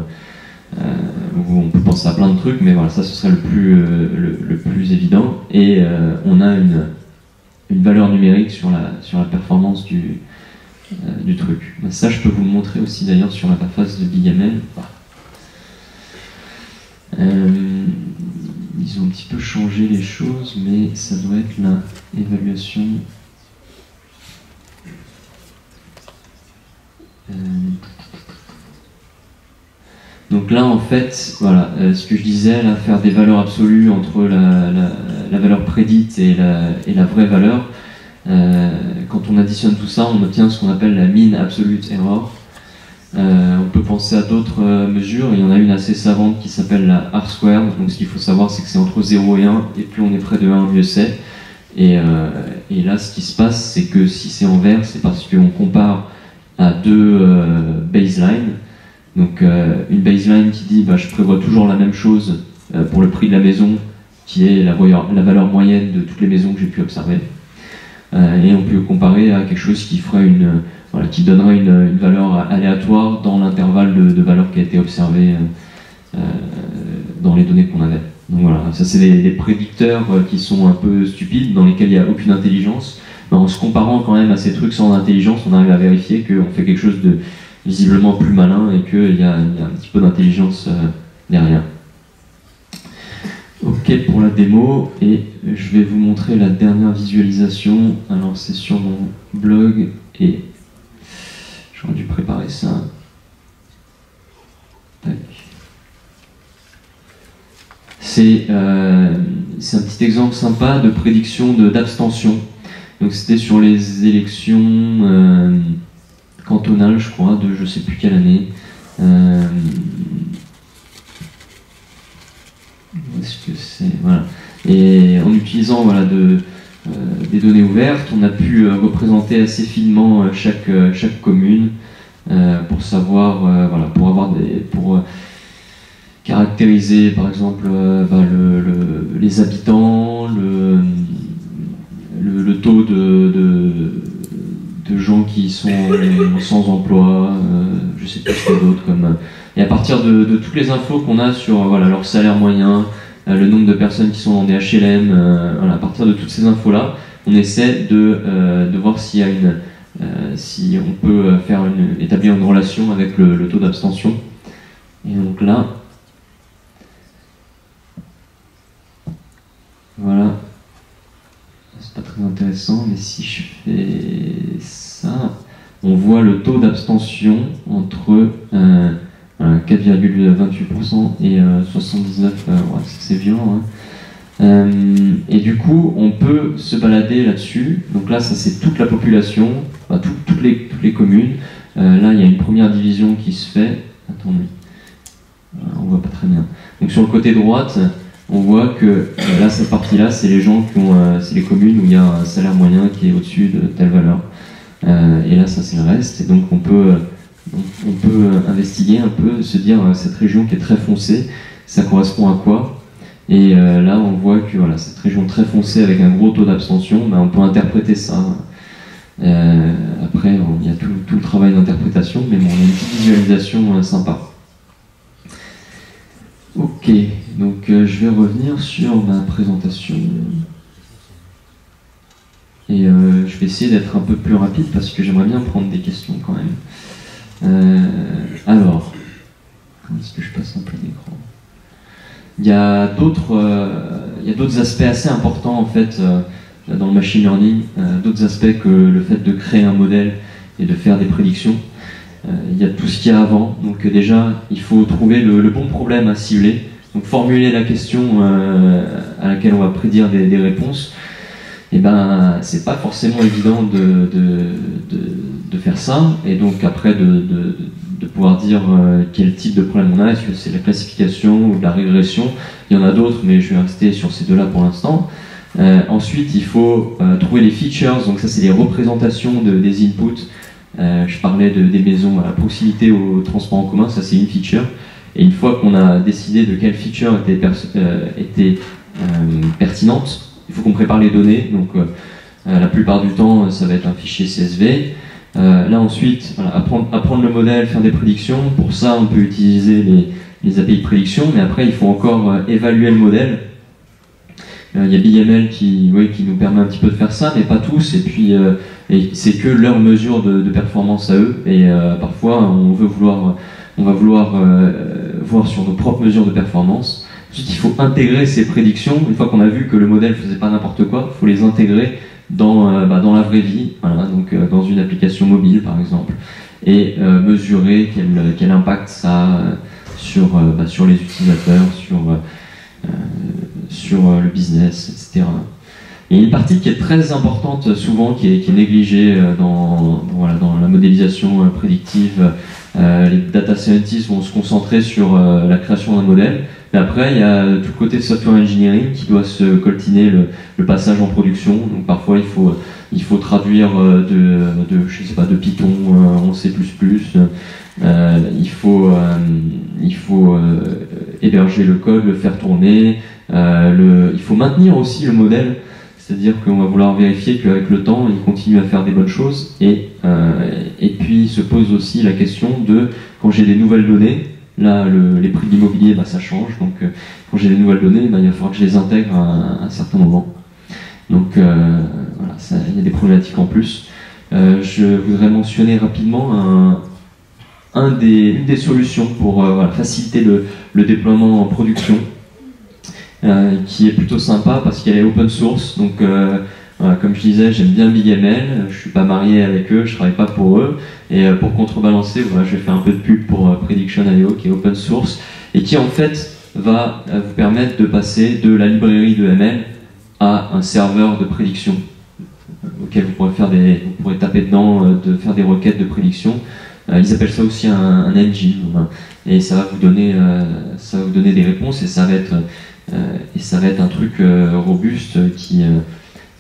on peut penser à plein de trucs, mais voilà, ça ce serait le plus, le, plus évident. Et on a une, une, valeur numérique sur la, sur la performance du, du truc. Ça, je peux vous le montrer aussi d'ailleurs sur l'interface de BigML ils ont un petit peu changé les choses, mais ça doit être la évaluation. Euh, donc là, en fait, voilà, euh, ce que je disais, là, faire des valeurs absolues entre la, valeur prédite et la, vraie valeur, euh, quand on additionne tout ça, on obtient ce qu'on appelle la mean absolute error. Euh, on peut penser à d'autres mesures. Il y en a une assez savante qui s'appelle la R-squared. Donc ce qu'il faut savoir, c'est que c'est entre 0 et 1, et plus on est près de 1, mieux c'est. Et, et, là, ce qui se passe, c'est que si c'est en vert, c'est parce qu'on compare à deux baselines. Donc une baseline qui dit bah, je prévois toujours la même chose pour le prix de la maison, qui est la, valeur moyenne de toutes les maisons que j'ai pu observer. et on peut comparer à quelque chose qui ferait une qui donnera une, valeur aléatoire dans l'intervalle de, de, valeur qui a été observé dans les données qu'on avait. Donc voilà, ça c'est des, prédicteurs qui sont un peu stupides, dans lesquels il n'y a aucune intelligence. Mais en se comparant quand même à ces trucs sans intelligence, on arrive à vérifier qu'on fait quelque chose de visiblement plus malin et qu'il y, a un petit peu d'intelligence derrière. Ok pour la démo et je vais vous montrer la dernière visualisation. Alors c'est sur mon blog et j'aurais dû préparer ça. Euh, c'est un petit exemple sympa de prédiction d'abstention. Donc c'était sur les élections euh, cantonales, je crois, de je sais plus quelle année. Euh, est-ce que c'est voilà. Et en utilisant voilà de, euh, des données ouvertes, on a pu euh, représenter assez finement euh, chaque, commune pour savoir voilà pour avoir des pour caractériser par exemple bah, le, les habitants, le, le, taux de, gens qui sont sans emploi, je sais plus ce qu'il y a d'autres comme et à partir de, de toutes les infos qu'on a sur voilà leur salaire moyen, euh, le nombre de personnes qui sont dans des HLM, euh, à partir de toutes ces infos-là, on essaie de, euh, de voir s'il y a une, si on peut faire une, établir une relation avec le, taux d'abstention. Et donc là, voilà, c'est pas très intéressant, mais si je fais ça, on voit le taux d'abstention entre 4,28% et 79, euh, euh, c'est violent. Hein. Euh, et du coup, on peut se balader là-dessus. Donc là, ça c'est toute la population, toutes, les, toutes les communes. là, il y a une première division qui se fait. Attendez, on voit pas très bien. Donc sur le côté droite, on voit que là, cette partie-là, c'est les gens qui ont, c'est les communes où il y a un salaire moyen qui est au-dessus de telle valeur. et là, ça c'est le reste. Et donc on peut on peut investiguer un peu, se dire euh, cette région qui est très foncée, ça correspond à quoi? Et euh, là, on voit que voilà, cette région très foncée avec un gros taux d'abstention, ben, on peut interpréter ça. Euh, après, il y a tout, le travail d'interprétation, mais bon, on a une petite visualisation sympa. Ok, donc je vais revenir sur ma présentation. Et je vais essayer d'être un peu plus rapide parce que j'aimerais bien prendre des questions quand même. Euh, alors, comment est-ce que je passe un peu d'écran Il y a d'autres euh, aspects assez importants en fait euh, dans le machine learning, d'autres aspects que le fait de créer un modèle et de faire des prédictions. il y a tout ce qu'il y a avant. Donc déjà, il faut trouver le, bon problème à cibler. Donc formuler la question à laquelle on va prédire des, réponses. Et eh ben, c'est pas forcément évident de, de faire ça, et donc après de, de, pouvoir dire euh, quel type de problème on a, est-ce que c'est la classification ou la régression, il y en a d'autres, mais je vais rester sur ces deux-là pour l'instant. Euh, ensuite, il faut euh, trouver les features, donc ça c'est les représentations de, des inputs. je parlais de, des maisons à proximité au transport en commun, ça c'est une feature. Et une fois qu'on a décidé de quelle feature était, était pertinente, il faut qu'on prépare les données. Donc la plupart du temps, ça va être un fichier CSV. Euh, là ensuite, apprendre, le modèle, faire des prédictions. Pour ça, on peut utiliser les, API de prédiction, mais après, il faut encore euh, évaluer le modèle. Euh, il y a BML qui, oui, qui nous permet un petit peu de faire ça, mais pas tous. Et puis, c'est que leur mesure de, performance à eux. Et parfois, on veut vouloir, on va vouloir voir sur nos propres mesures de performance. Ensuite, il faut intégrer ces prédictions. Une fois qu'on a vu que le modèle faisait pas n'importe quoi, il faut les intégrer dans, euh, bah, la vraie vie, euh, dans une application mobile par exemple, et euh, mesurer quel, impact ça a sur, bah, sur les utilisateurs, sur, le business, etc. Il y a une partie qui est très importante souvent, qui est, négligée dans la modélisation prédictive. Les data scientists vont se concentrer sur la création d'un modèle, et après, il y a tout le côté software engineering qui doit se coltiner le, passage en production. Donc parfois, il faut, il faut traduire euh, de, de, je sais pas, de Python euh, en C++. Euh, il faut, il faut héberger le code, le faire tourner. le, il faut maintenir aussi le modèle. C'est-à-dire qu'on va vouloir vérifier qu'avec le temps, il continue à faire des bonnes choses. Et, et puis se pose aussi la question de, quand j'ai des nouvelles données, là les prix de l'immobilier, bah, ça change. Donc quand j'ai des nouvelles données, bah, il va falloir que je les intègre à, un certain moment. Donc voilà, il y a des problématiques en plus. je voudrais mentionner rapidement une des solutions pour euh, faciliter le, déploiement en production, euh, qui est plutôt sympa parce qu'elle est open source. Donc, euh, comme je disais, j'aime bien BigML, je suis pas marié avec eux, je travaille pas pour eux. Et pour contrebalancer, voilà, je vais faire un peu de pub pour Prediction.io qui est open source et qui en fait va vous permettre de passer de la librairie de ML à un serveur de prédiction auquel vous pourrez faire des, vous pourrez taper dedans, de faire des requêtes de prédiction. Euh, ils appellent ça aussi un, un engine. Et ça va vous donner, euh, ça va vous donner des réponses et ça va être, euh, et ça va être un truc robuste qui,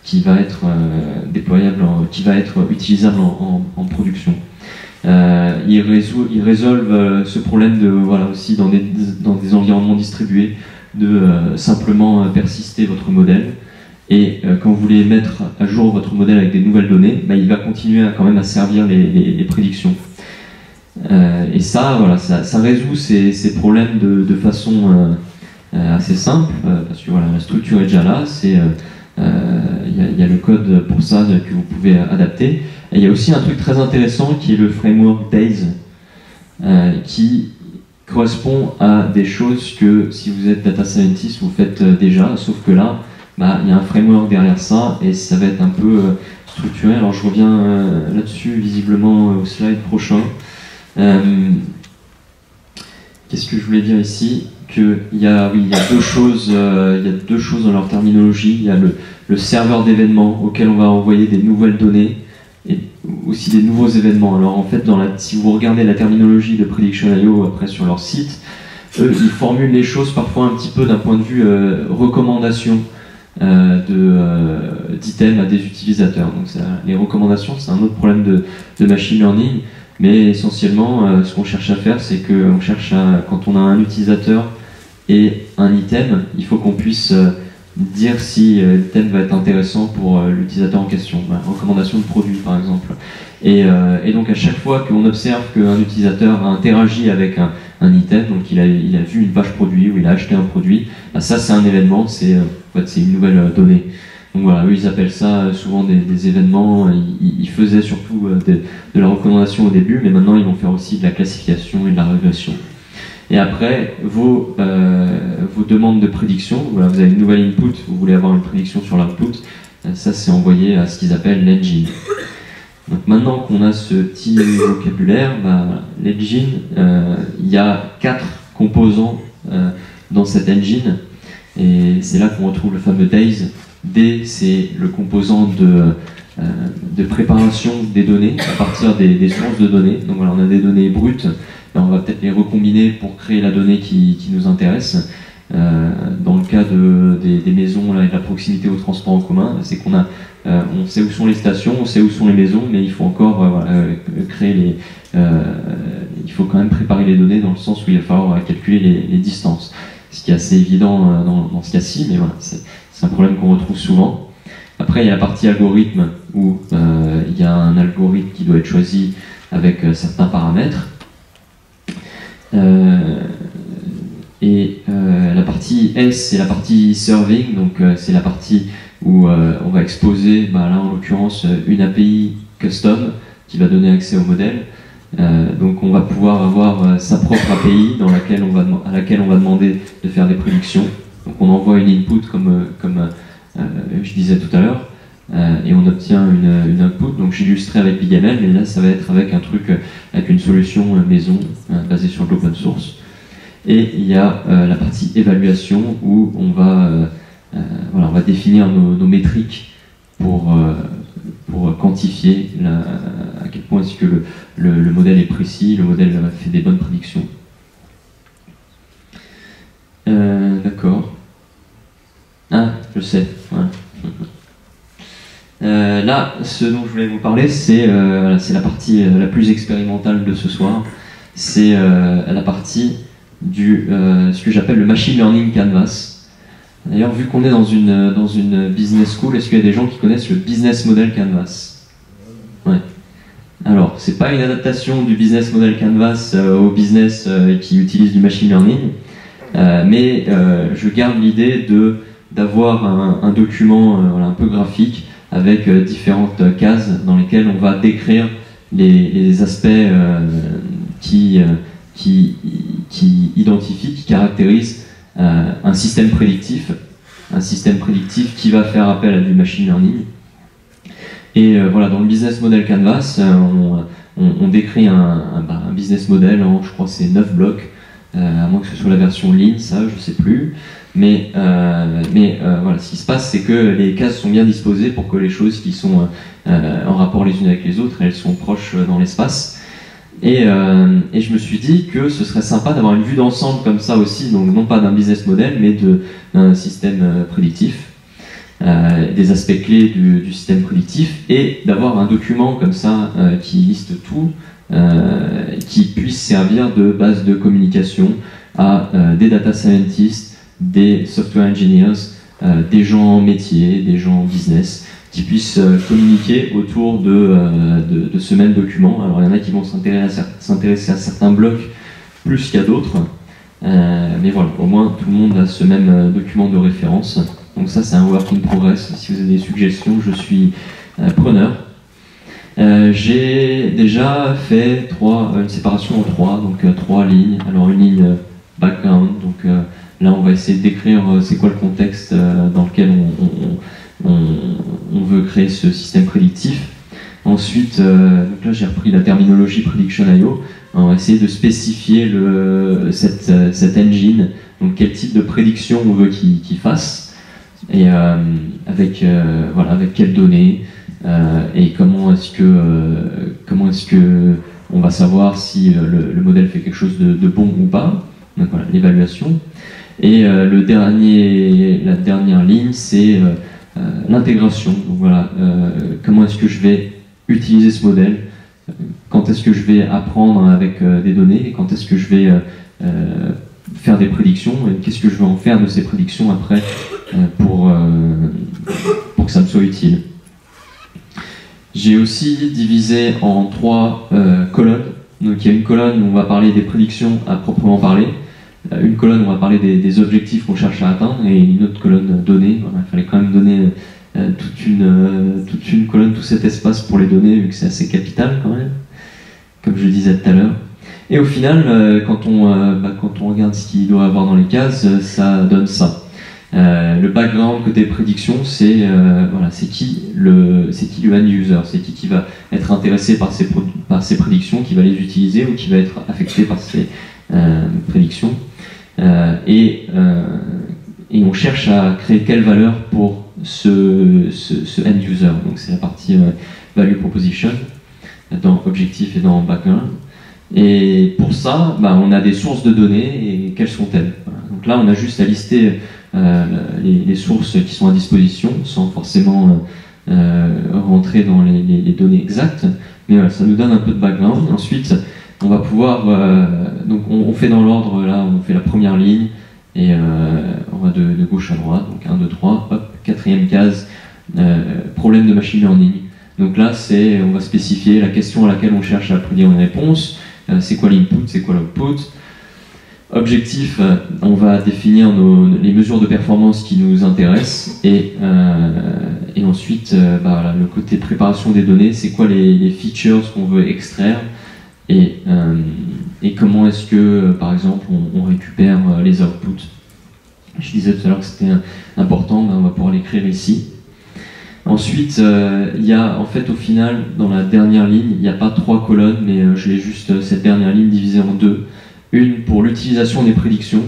qui va être déployable, qui va être utilisable en, production. ils, résolvent, ils, ce problème de voilà aussi dans des, dans des environnements distribués de simplement persister votre modèle et quand vous voulez mettre à jour votre modèle avec des nouvelles données, bah, il va continuer à, quand même à servir les, prédictions. Euh, et ça, voilà, ça, résout ces, problèmes de, façon euh, euh, assez simple, parce que voilà, la structure est déjà là, il y, a le code pour ça que vous pouvez adapter. Et il y a aussi un truc très intéressant qui est le framework Days, qui correspond à des choses que si vous êtes data scientist vous faites déjà, sauf que là, bah, il y a un framework derrière ça et ça va être un peu structuré. Alors je reviens là-dessus visiblement au slide prochain. Euh, qu'est-ce que je voulais dire ici? Qu'il euh, y a deux choses dans leur terminologie. Il y a le, serveur d'événements auquel on va envoyer des nouvelles données et aussi des nouveaux événements. Alors en fait, si vous regardez la terminologie de Prediction.io après sur leur site, eux, ils formulent les choses parfois un petit peu d'un point de vue euh, recommandation d'items à des utilisateurs. Donc les recommandations, c'est un autre problème de, machine learning. Mais essentiellement, euh, ce qu'on cherche à faire, c'est qu'on cherche à, quand on a un utilisateur et un item, il faut qu'on puisse euh, dire si euh, l'item va être intéressant pour l'utilisateur en question. recommandation de produit, par exemple. Et, donc, à chaque fois qu'on observe qu'un utilisateur a interagi avec un, item, donc il a, il a, vu une page produit ou il a acheté un produit, bah, ça, c'est un événement, c'est en fait, une nouvelle donnée. Donc voilà, eux ils appellent ça euh, souvent des, événements. Ils, faisaient surtout euh, de, la recommandation au début, mais maintenant ils vont faire aussi de la classification et de la régression. Et après, vos, euh, vos demandes de prédiction, vous avez une nouvelle input, vous voulez avoir une prédiction sur l'output, ça c'est envoyé à ce qu'ils appellent l'engine. Donc maintenant qu'on a ce petit vocabulaire, bah, l'engine, il y a quatre composants dans cet engine, et c'est là qu'on retrouve le fameux days, D, c'est le composant de, euh, de, préparation des données à partir des, sources de données. Donc voilà, on a des données brutes, on va peut-être les recombiner pour créer la donnée qui, qui nous intéresse. Euh, dans le cas de, des, maisons là, et de la proximité au transport en commun, c'est qu'on a, euh, on sait où sont les stations, on sait où sont les maisons, mais il faut encore créer les, il faut quand même préparer les données dans le sens où il va falloir calculer les, les distances, ce qui est assez évident dans, dans ce cas-ci, mais voilà, c'est c'est un problème qu'on retrouve souvent. Après, il y a la partie algorithme où euh, il y a un algorithme qui doit être choisi avec euh, certains paramètres. Euh, et la partie S, c'est la partie serving, donc c'est la partie où on va exposer, bah, là en l'occurrence, une API custom qui va donner accès au modèle. donc on va pouvoir avoir sa propre API dans laquelle on va, à laquelle on va demander de faire des prédictions. Donc on envoie une input comme, euh, comme euh, je disais tout à l'heure, euh, et on obtient une, une output. Donc j'illustrais avec BigML, mais là ça va être avec un truc, avec une solution maison basée sur l'open source. Et il y a la partie évaluation où on va, voilà, on va définir nos, métriques pour, pour quantifier à quel point est-ce que le, le, le, modèle est précis, le modèle fait des bonnes prédictions. D'accord. Ah, je sais. Euh, là, ce dont je voulais vous parler, c'est euh, la partie euh, la plus expérimentale de ce soir. C'est la partie du ce que j'appelle le machine learning canvas. D'ailleurs, vu qu'on est dans une, dans une business school, est-ce qu'il y a des gens qui connaissent le business model Canvas? Ouais. Alors, c'est pas une adaptation du business model Canvas au business qui utilise du machine learning, mais je garde l'idée d'avoir un, document un peu graphique avec différentes cases dans lesquelles on va décrire les, aspects qui, qui, qui identifient, qui caractérisent euh, un système prédictif, un système prédictif qui va faire appel à du machine learning. Et euh, voilà, dans le business model Canvas, euh, on, décrit un, bah, un, business model en, je crois, c'est 9 blocs, à moins que ce soit la version Lean, ça, je sais plus. Mais, mais voilà, ce qui se passe, c'est que les cases sont bien disposées pour que les choses qui sont en rapport les unes avec les autres, elles sont proches dans l'espace. Euh, et, je me suis dit que ce serait sympa d'avoir une vue d'ensemble comme ça aussi, donc non pas d'un business model, mais d'un système euh, prédictif, euh, des aspects clés du, système prédictif, et d'avoir un document comme ça qui liste tout, qui puisse servir de base de communication à des data scientists, des software engineers, des gens en métier, des gens en business, qui puissent euh, communiquer autour euh, de, de, ce même document. Alors il y en a qui vont s'intéresser à, certains blocs plus qu'à d'autres, euh, mais voilà, au moins tout le monde a ce même document de référence. Donc ça c'est un work in progress. Si vous avez des suggestions, je suis preneur. J'ai déjà fait trois, une séparation en trois, donc trois lignes. Alors une ligne background, donc là on va essayer de décrire c'est quoi le contexte dans lequel on veut créer ce système prédictif. Ensuite, euh, là j'ai repris la terminologie prediction.io. On va essayer de spécifier le, cette, engine, donc quel type de prédiction on veut qu'il fasse, et euh, avec, euh, voilà, avec quelles données, et comment est-ce que, comment est-ce que on va savoir si le, modèle fait quelque chose de, de bon ou pas. Donc voilà, l'évaluation. Et le dernier, la dernière ligne, c'est euh, l'intégration. Donc voilà, euh, comment est-ce que je vais utiliser ce modèle? Quand est-ce que je vais apprendre avec euh, des données? Quand est-ce que je vais faire des prédictions? Et qu'est-ce que je vais en faire de ces prédictions après pour, pour que ça me soit utile? J'ai aussi divisé en trois colonnes. Donc il y a une colonne où on va parler des prédictions à proprement parler. Euh, une colonne, on va parler des, objectifs qu'on cherche à atteindre, et une autre colonne données. il fallait quand même donner euh, toute, une, euh, toute une colonne, tout cet espace pour les données, vu que c'est assez capital quand même, comme je disais tout à l'heure. Et au final, quand, on, bah, quand on regarde ce qu'il doit avoir dans les cases, ça donne ça. le background côté prédiction, c'est voilà, qui le c'est qui end user, c'est qui qui va être intéressé par ces par ces prédictions, qui va les utiliser ou qui va être affecté par ces prédictions. Euh, et, euh, et on cherche à créer quelle valeur pour ce, ce, end user. Donc c'est la partie euh, value proposition dans objectif et dans background. Et pour ça, bah, on a des sources de données et quelles sont-elles? Donc là, on a juste à lister les, sources qui sont à disposition sans forcément rentrer dans les, données exactes. Mais ça nous donne un peu de background. Ensuite, on va pouvoir. Euh, donc on, fait dans l'ordre, là, on fait la première ligne et euh, on va de, gauche à droite. Donc 1, 2, 3, hop, quatrième case, euh, problème de machine learning. Donc là, c'est, on va spécifier la question à laquelle on cherche à produire une réponse. c'est quoi l'input, c'est quoi l'output? Objectif, on va définir les mesures de performance qui nous intéressent et, ensuite bah, le côté préparation des données, c'est quoi les features qu'on veut extraire et, euh, et comment est-ce que, euh, par exemple, on, récupère euh, les outputs? Je disais tout à l'heure que c'était important, on va pouvoir l'écrire ici. Ensuite, il y a en fait au final, dans la dernière ligne, il n'y a pas trois colonnes, mais je l'ai juste cette dernière ligne divisée en deux. Une pour l'utilisation des prédictions,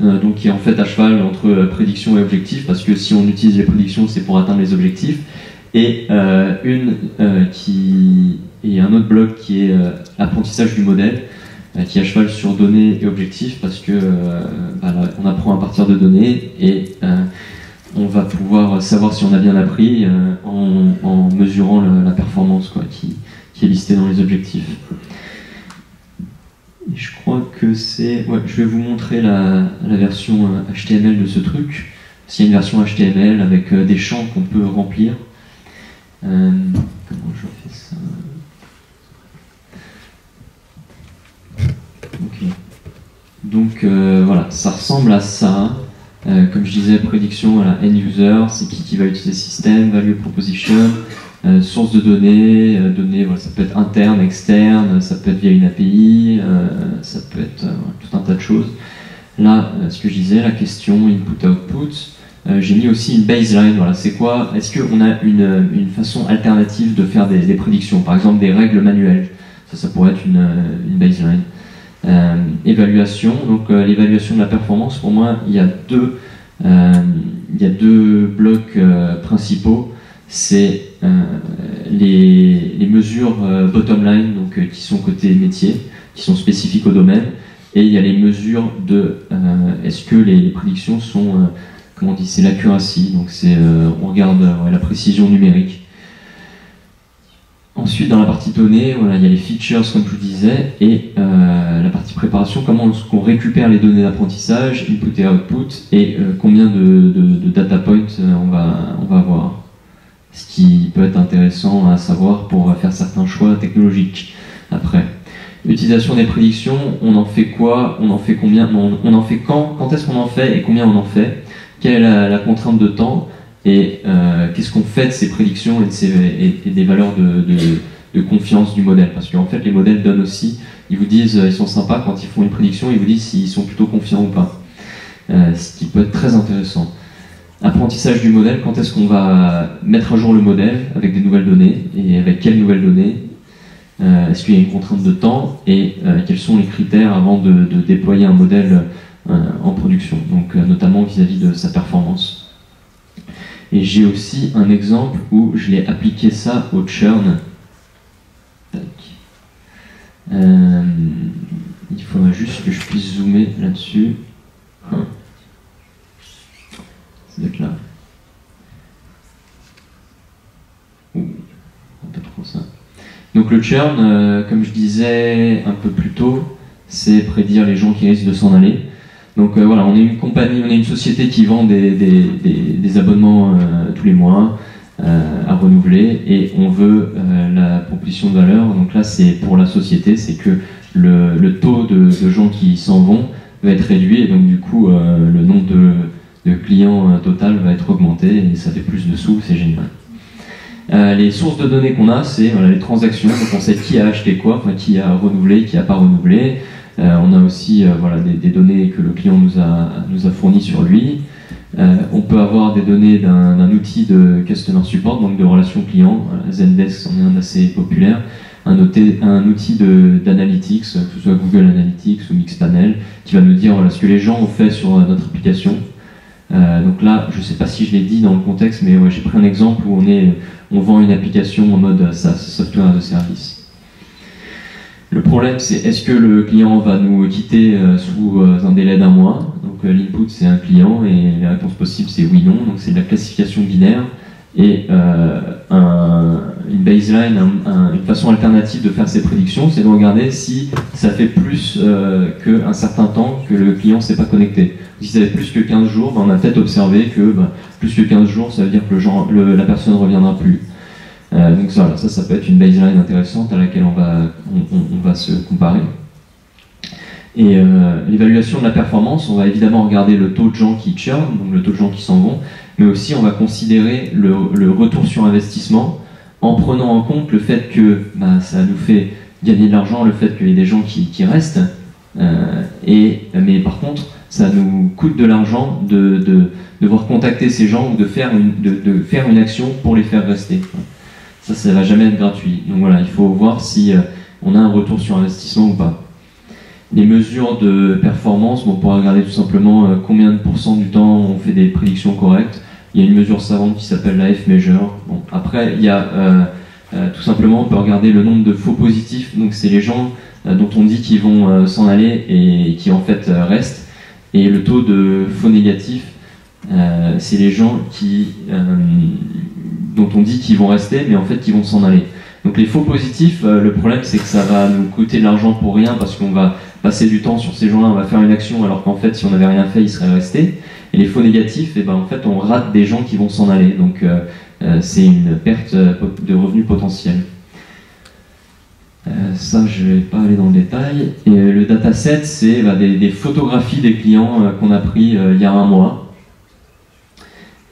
donc qui est en fait à cheval entre prédiction et objectif, parce que si on utilise les prédictions, c'est pour atteindre les objectifs. Et une qui et un autre bloc qui est euh, du modèle, euh, qui est à cheval sur données et objectifs, parce que euh, bah, on apprend à partir de données et on va pouvoir savoir si on a bien appris en, mesurant la performance quoi, qui, est listée dans les objectifs. Et je crois que c'est. Je vais vous montrer la, la version HTML de ce truc. S'il y a une version HTML avec des champs qu'on peut remplir. comment je fais ça? Donc voilà, ça ressemble à ça. Euh, comme je disais, prédiction à la end user, c'est qui qui va utiliser le système, value proposition, euh, source de données, euh, données, voilà, ça peut être interne, externe, ça peut être via une API, ça peut être tout un tas de choses. Là, ce que je disais, la question input-output, j'ai mis aussi une baseline. Voilà, c'est quoi Est-ce qu'on a une, façon alternative de faire des, prédictions Par exemple, des règles manuelles? Ça, ça pourrait être une baseline. Euh, évaluation, donc euh, l'évaluation de la performance, pour moi, il y a deux, euh, il y a deux blocs principaux. C'est les, les, mesures bottom line, donc qui sont côté métier, qui sont spécifiques au domaine, et il y a les mesures de est-ce que les, prédictions sont comment on dit, c'est l'accuracy, donc c'est on regarde la précision numérique. Ensuite, dans la partie données, voilà, il y a les features, comme je vous disais, et euh, la partie préparation, comment on, récupère les données d'apprentissage, input et output, et euh, combien de, data points euh, on, va, on va avoir. Ce qui peut être intéressant à savoir pour faire certains choix technologiques après. L'utilisation des prédictions, on en fait quoi On en fait combien on, en fait quand Quand est-ce qu'on en fait et combien on en fait Quelle est la contrainte de temps et euh, qu'est-ce qu'on fait de ces prédictions et, des valeurs de, confiance du modèle? Parce qu'en fait, les modèles donnent aussi, ils vous disent, ils sont sympas quand ils font une prédiction, ils vous disent s'ils sont plutôt confiants ou pas. Euh, ce qui peut être très intéressant. Apprentissage du modèle, quand est-ce qu'on va mettre à jour le modèle avec des nouvelles données et avec quelles nouvelles données? Euh, Est-ce qu'il y a une contrainte de temps et quels sont les critères avant de, déployer un modèle en production, donc notamment vis à -vis de sa performance. Et j'ai aussi un exemple où je l'ai appliqué ça au churn. Euh, il faudrait juste que je puisse zoomer là-dessus. Hein. C'est là. trop ça. Donc le churn, euh, comme je disais un peu plus tôt, c'est prédire les gens qui risquent de s'en aller. Donc euh, voilà, on est une compagnie, on est une société qui vend des, abonnements euh, tous les mois euh, à renouveler et on veut la proposition de valeur. Donc là, c'est pour la société, c'est que le, taux de, gens qui s'en vont va être réduit et donc du coup, le nombre de, clients total va être augmenté et ça fait plus de sous, c'est génial. les sources de données qu'on a, c'est les transactions, donc on sait qui a acheté quoi, qui a renouvelé, qui n'a pas renouvelé, on a aussi euh, voilà, des, données que le client nous a, fournies sur lui. Euh, on peut avoir des données d'un outil de customer support, donc de relation client. Zendesk en est un assez populaire. Un, outil d'analytics, que ce soit Google Analytics ou Mixpanel, qui va nous dire ce que les gens ont fait sur notre application. donc là, je ne sais pas si je l'ai dit dans le contexte, mais j'ai pris un exemple où on, vend une application en mode SaaS, Software as Service. Le problème, c'est est-ce que le client va nous quitter euh, sous euh, un délai d'un mois? Donc euh, l'input, c'est un client et la réponse possible, c'est oui, non. Donc c'est de la classification binaire et une baseline, une façon alternative de faire ces prédictions, c'est de regarder si ça fait plus qu'un certain temps que le client ne s'est pas connecté. Si ça fait plus que 15 jours, ben, on a peut-être observé que ben, plus que 15 jours, ça veut dire que le la personne ne reviendra plus. Euh, donc ça, ça, ça peut être une baseline intéressante à laquelle on va, on, va se comparer. Et euh, l'évaluation de la performance, on va évidemment regarder le taux de gens qui churn, donc le taux de gens qui s'en vont, mais aussi on va considérer le, retour sur investissement en prenant en compte le fait que bah, ça nous fait gagner de l'argent, le fait qu'il y ait des gens qui, restent, euh, et, mais par contre, ça nous coûte de l'argent de, de, devoir contacter ces gens ou de faire, une, de, de faire une action pour les faire rester. Ça, ça va jamais être gratuit. Donc voilà, il faut voir si euh, on a un retour sur investissement ou pas. Les mesures de performance, on pourra regarder tout simplement euh, combien de pourcents du temps on fait des prédictions correctes. Il y a une mesure savante qui s'appelle la F-measure. Bon, après, il y a euh, tout simplement, on peut regarder le nombre de faux positifs. Donc c'est les gens dont on dit qu'ils vont s'en aller et qui en fait restent. Et le taux de faux négatifs, c'est les gens qui dont on dit qu'ils vont rester, mais en fait qu'ils vont s'en aller. Donc les faux positifs, euh, le problème c'est que ça va nous coûter de l'argent pour rien parce qu'on va passer du temps sur ces gens-là, on va faire une action alors qu'en fait si on n'avait rien fait, ils seraient restés. Et les faux négatifs, eh ben, en fait on rate des gens qui vont s'en aller. Donc euh, euh, c'est une perte de revenus potentiels. ça, je ne vais pas aller dans le détail. Et le dataset, c'est bah, des, photographies des clients qu'on a pris il y a un mois.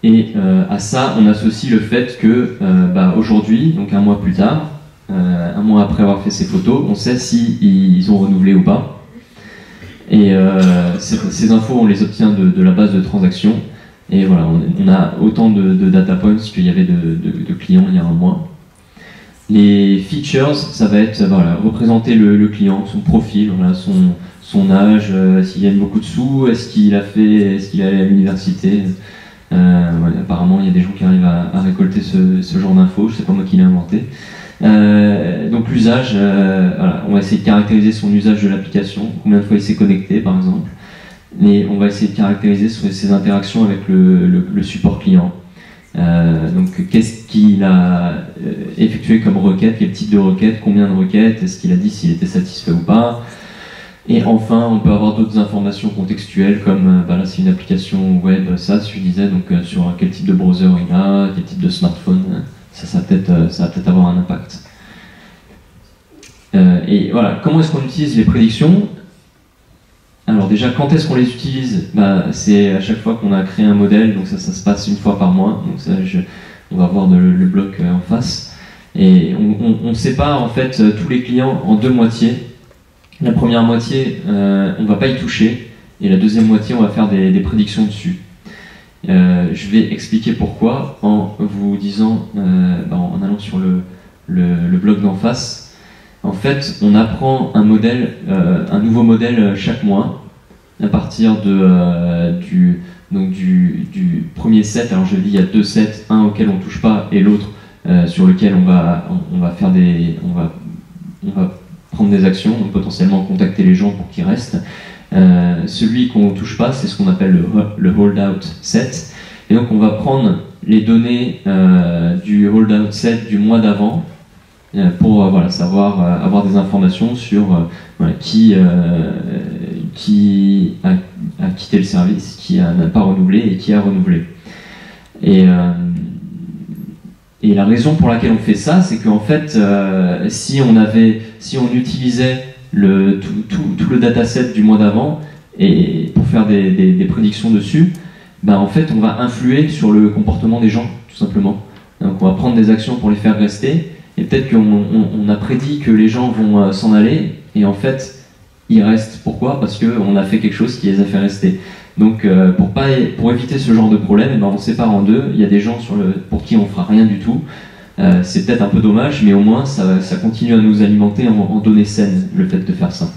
Et euh, à ça, on associe le fait que euh, bah, aujourd'hui, donc un mois plus tard, euh, un mois après avoir fait ces photos, on sait si ils ont renouvelé ou pas. Et ces, infos, on les obtient de, la base de transaction. Et voilà, on, a autant de, data points qu'il y avait de, clients il y a un mois. Les features, ça va être voilà, représenter le, client, son profil, son, son âge, s'il gagne beaucoup de sous, est-ce qu'il a fait, est-ce qu'il est allé à l'université, euh, apparemment, il y a des gens qui arrivent à, récolter ce, genre d'infos, je sais pas moi qui l'ai inventé. Euh, donc l'usage, euh, on va essayer de caractériser son usage de l'application, combien de fois il s'est connecté par exemple, et on va essayer de caractériser ses interactions avec le, support client. donc qu'est-ce qu'il a effectué comme requête, quel type de requête, combien de requêtes, est-ce qu'il a dit s'il était satisfait ou pas, et enfin, on peut avoir d'autres informations contextuelles comme bah là c'est une application web, ça je disais, donc euh, sur quel type de browser il a, quel type de smartphone, hein. ça, ça, peut euh, ça va peut-être avoir un impact. et voilà, comment est-ce qu'on utilise les prédictions? Alors déjà, quand est-ce qu'on les utilise? Bah, C'est à chaque fois qu'on a créé un modèle, donc ça, ça se passe une fois par mois, donc ça, on va voir le, bloc en face. Et on sépare en fait tous les clients en deux moitiés la première moitié, euh, on ne va pas y toucher, et la deuxième moitié, on va faire des, prédictions dessus. Euh, je vais expliquer pourquoi en vous disant, euh, bah, en allant sur le, le, bloc d'en face. En fait, on apprend un modèle, un nouveau modèle chaque mois à partir de, du, donc du, du, premier set. Alors je dis, il y a deux sets, un auquel on ne touche pas et l'autre sur lequel on va, on, va faire des, on va prendre des actions, donc potentiellement contacter les gens pour qu'ils restent. Euh, celui qu'on ne touche pas, c'est ce qu'on appelle le, holdout set. Et donc on va prendre les données euh, du holdout set du mois d'avant euh, pour voilà, savoir avoir des informations sur qui, qui a, quitté le service, qui n'a pas renouvelé et qui a renouvelé. Et la raison pour laquelle on fait ça, c'est qu'en fait, euh, si on avait, si on utilisait le, tout, tout, le dataset du mois d'avant et pour faire des, des, prédictions dessus, ben en fait, on va influer sur le comportement des gens, tout simplement. Donc, on va prendre des actions pour les faire rester, et peut-être qu'on on, a prédit que les gens vont euh, s'en aller, et en fait, ils restent. Pourquoi? Parce qu'on a fait quelque chose qui les a fait rester. Donc euh, pour, éviter ce genre de problème, eh ben, on sépare en deux. Il y a des gens pour qui on fera rien du tout. Euh, c'est peut-être un peu dommage, mais au moins ça, continue à nous alimenter en, données saines, le fait de faire ça.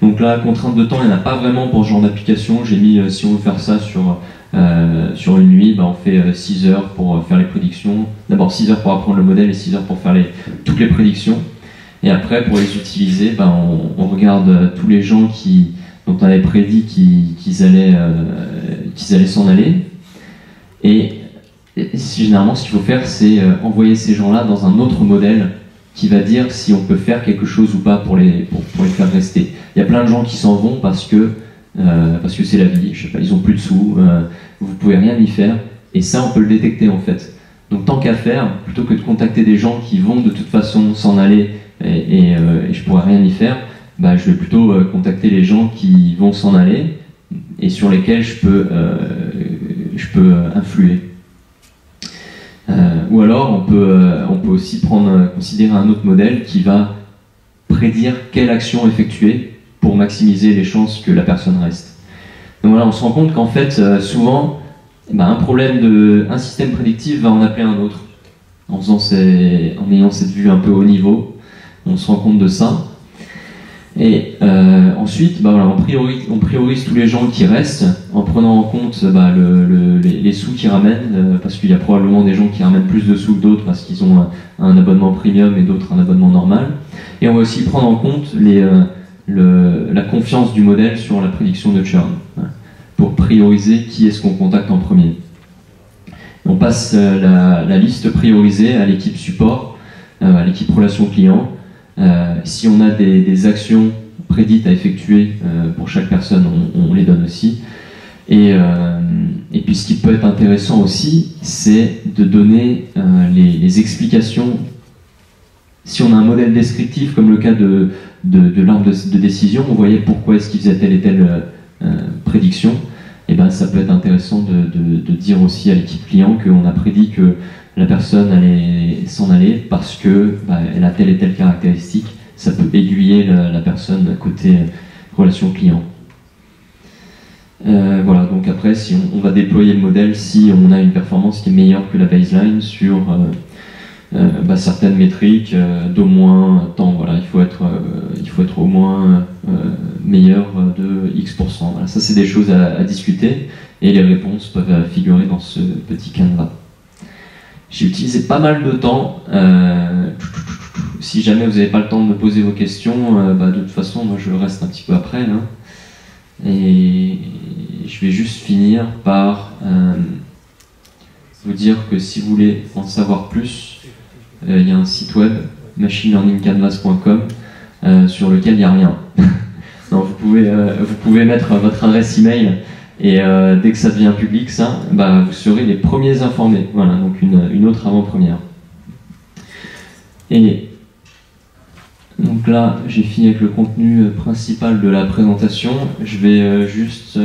Donc là, contrainte de temps, il n'y en a pas vraiment pour ce genre d'application. J'ai mis, euh, si on veut faire ça sur, une nuit, ben, on fait 6 heures pour faire les prédictions. D'abord 6 heures pour apprendre le modèle et 6 heures pour faire toutes les prédictions. Et après, pour les utiliser, ben, on, regarde tous les gens qui, dont on avait prédit qu'ils allaient euh, allaient s'en aller. Et, généralement, ce qu'il faut faire, c'est euh, envoyer ces gens-là dans un autre modèle qui va dire si on peut faire quelque chose ou pas pour les, pour, les faire rester. Il y a plein de gens qui s'en vont parce que euh, parce que c'est la vie, je sais pas, ils ont plus de sous, vous pouvez rien y faire, et ça on peut le détecter en fait. Donc tant qu'à faire, plutôt que de contacter des gens qui vont de toute façon s'en aller et, et, et je pourrais rien y faire, bah, je vais plutôt euh, contacter les gens qui vont s'en aller et sur lesquels je peux, euh, euh, influer. ou alors on peut, on peut aussi prendre, considérer un autre modèle qui va prédire quelle action effectuer pour maximiser les chances que la personne reste. Donc voilà, on se rend compte qu'en fait, souvent, bah, un problème de, un système prédictif va en appeler un autre. En, faisant en ayant cette vue un peu haut niveau, on se rend compte de ça. Et euh, ensuite, bah on, priorise, tous les gens qui restent en prenant en compte bah, le, les, sous qu'ils ramènent, euh, parce qu'il y a probablement des gens qui ramènent plus de sous que d'autres parce qu'ils ont un, abonnement premium et d'autres un abonnement normal. Et on va aussi prendre en compte euh, la confiance du modèle sur la prédiction de churn, hein, pour prioriser qui est-ce qu'on contacte en premier. On passe la liste priorisée à l'équipe support à l'équipe relation client. Si on a des, actions prédites à effectuer pour chaque personne, on, les donne aussi. Et, et, puis ce qui peut être intéressant aussi, c'est de donner les, explications. Si on a un modèle descriptif, comme le cas de, de, l'arbre de, décision, on voyait pourquoi est-ce qu'il faisait telle et telle prédiction eh ben, ça peut être intéressant de, dire aussi à l'équipe client qu'on a prédit que la personne allait s'en aller parce que bah, a telle et telle caractéristique. Ça peut aiguiller la, personne côté relation client. Euh, voilà, donc après, si on, va déployer le modèle, si on a une performance qui est meilleure que la baseline sur euh, euh, bah, certaines métriques d'au moins temps, voilà, il faut être, il faut être au moins meilleur de X%. Voilà, ça, c'est des choses à, discuter et les réponses peuvent figurer dans ce petit canevas. J'ai utilisé pas mal de temps. Euh, si jamais vous n'avez pas le temps de me poser vos questions, euh, bah, de toute façon, moi je reste un petit peu après. Hein. Et je vais juste finir par euh, vous dire que si vous voulez en savoir plus, il y a un site web, machinelearningcanvas.com, sur lequel il n'y a rien. vous pouvez, euh, vous pouvez mettre votre adresse email et euh, dès que ça devient public, ça, bah, vous serez les premiers informés. Voilà, donc une, autre avant-première. Et donc là, j'ai fini avec le contenu euh, principal de la présentation. Je vais juste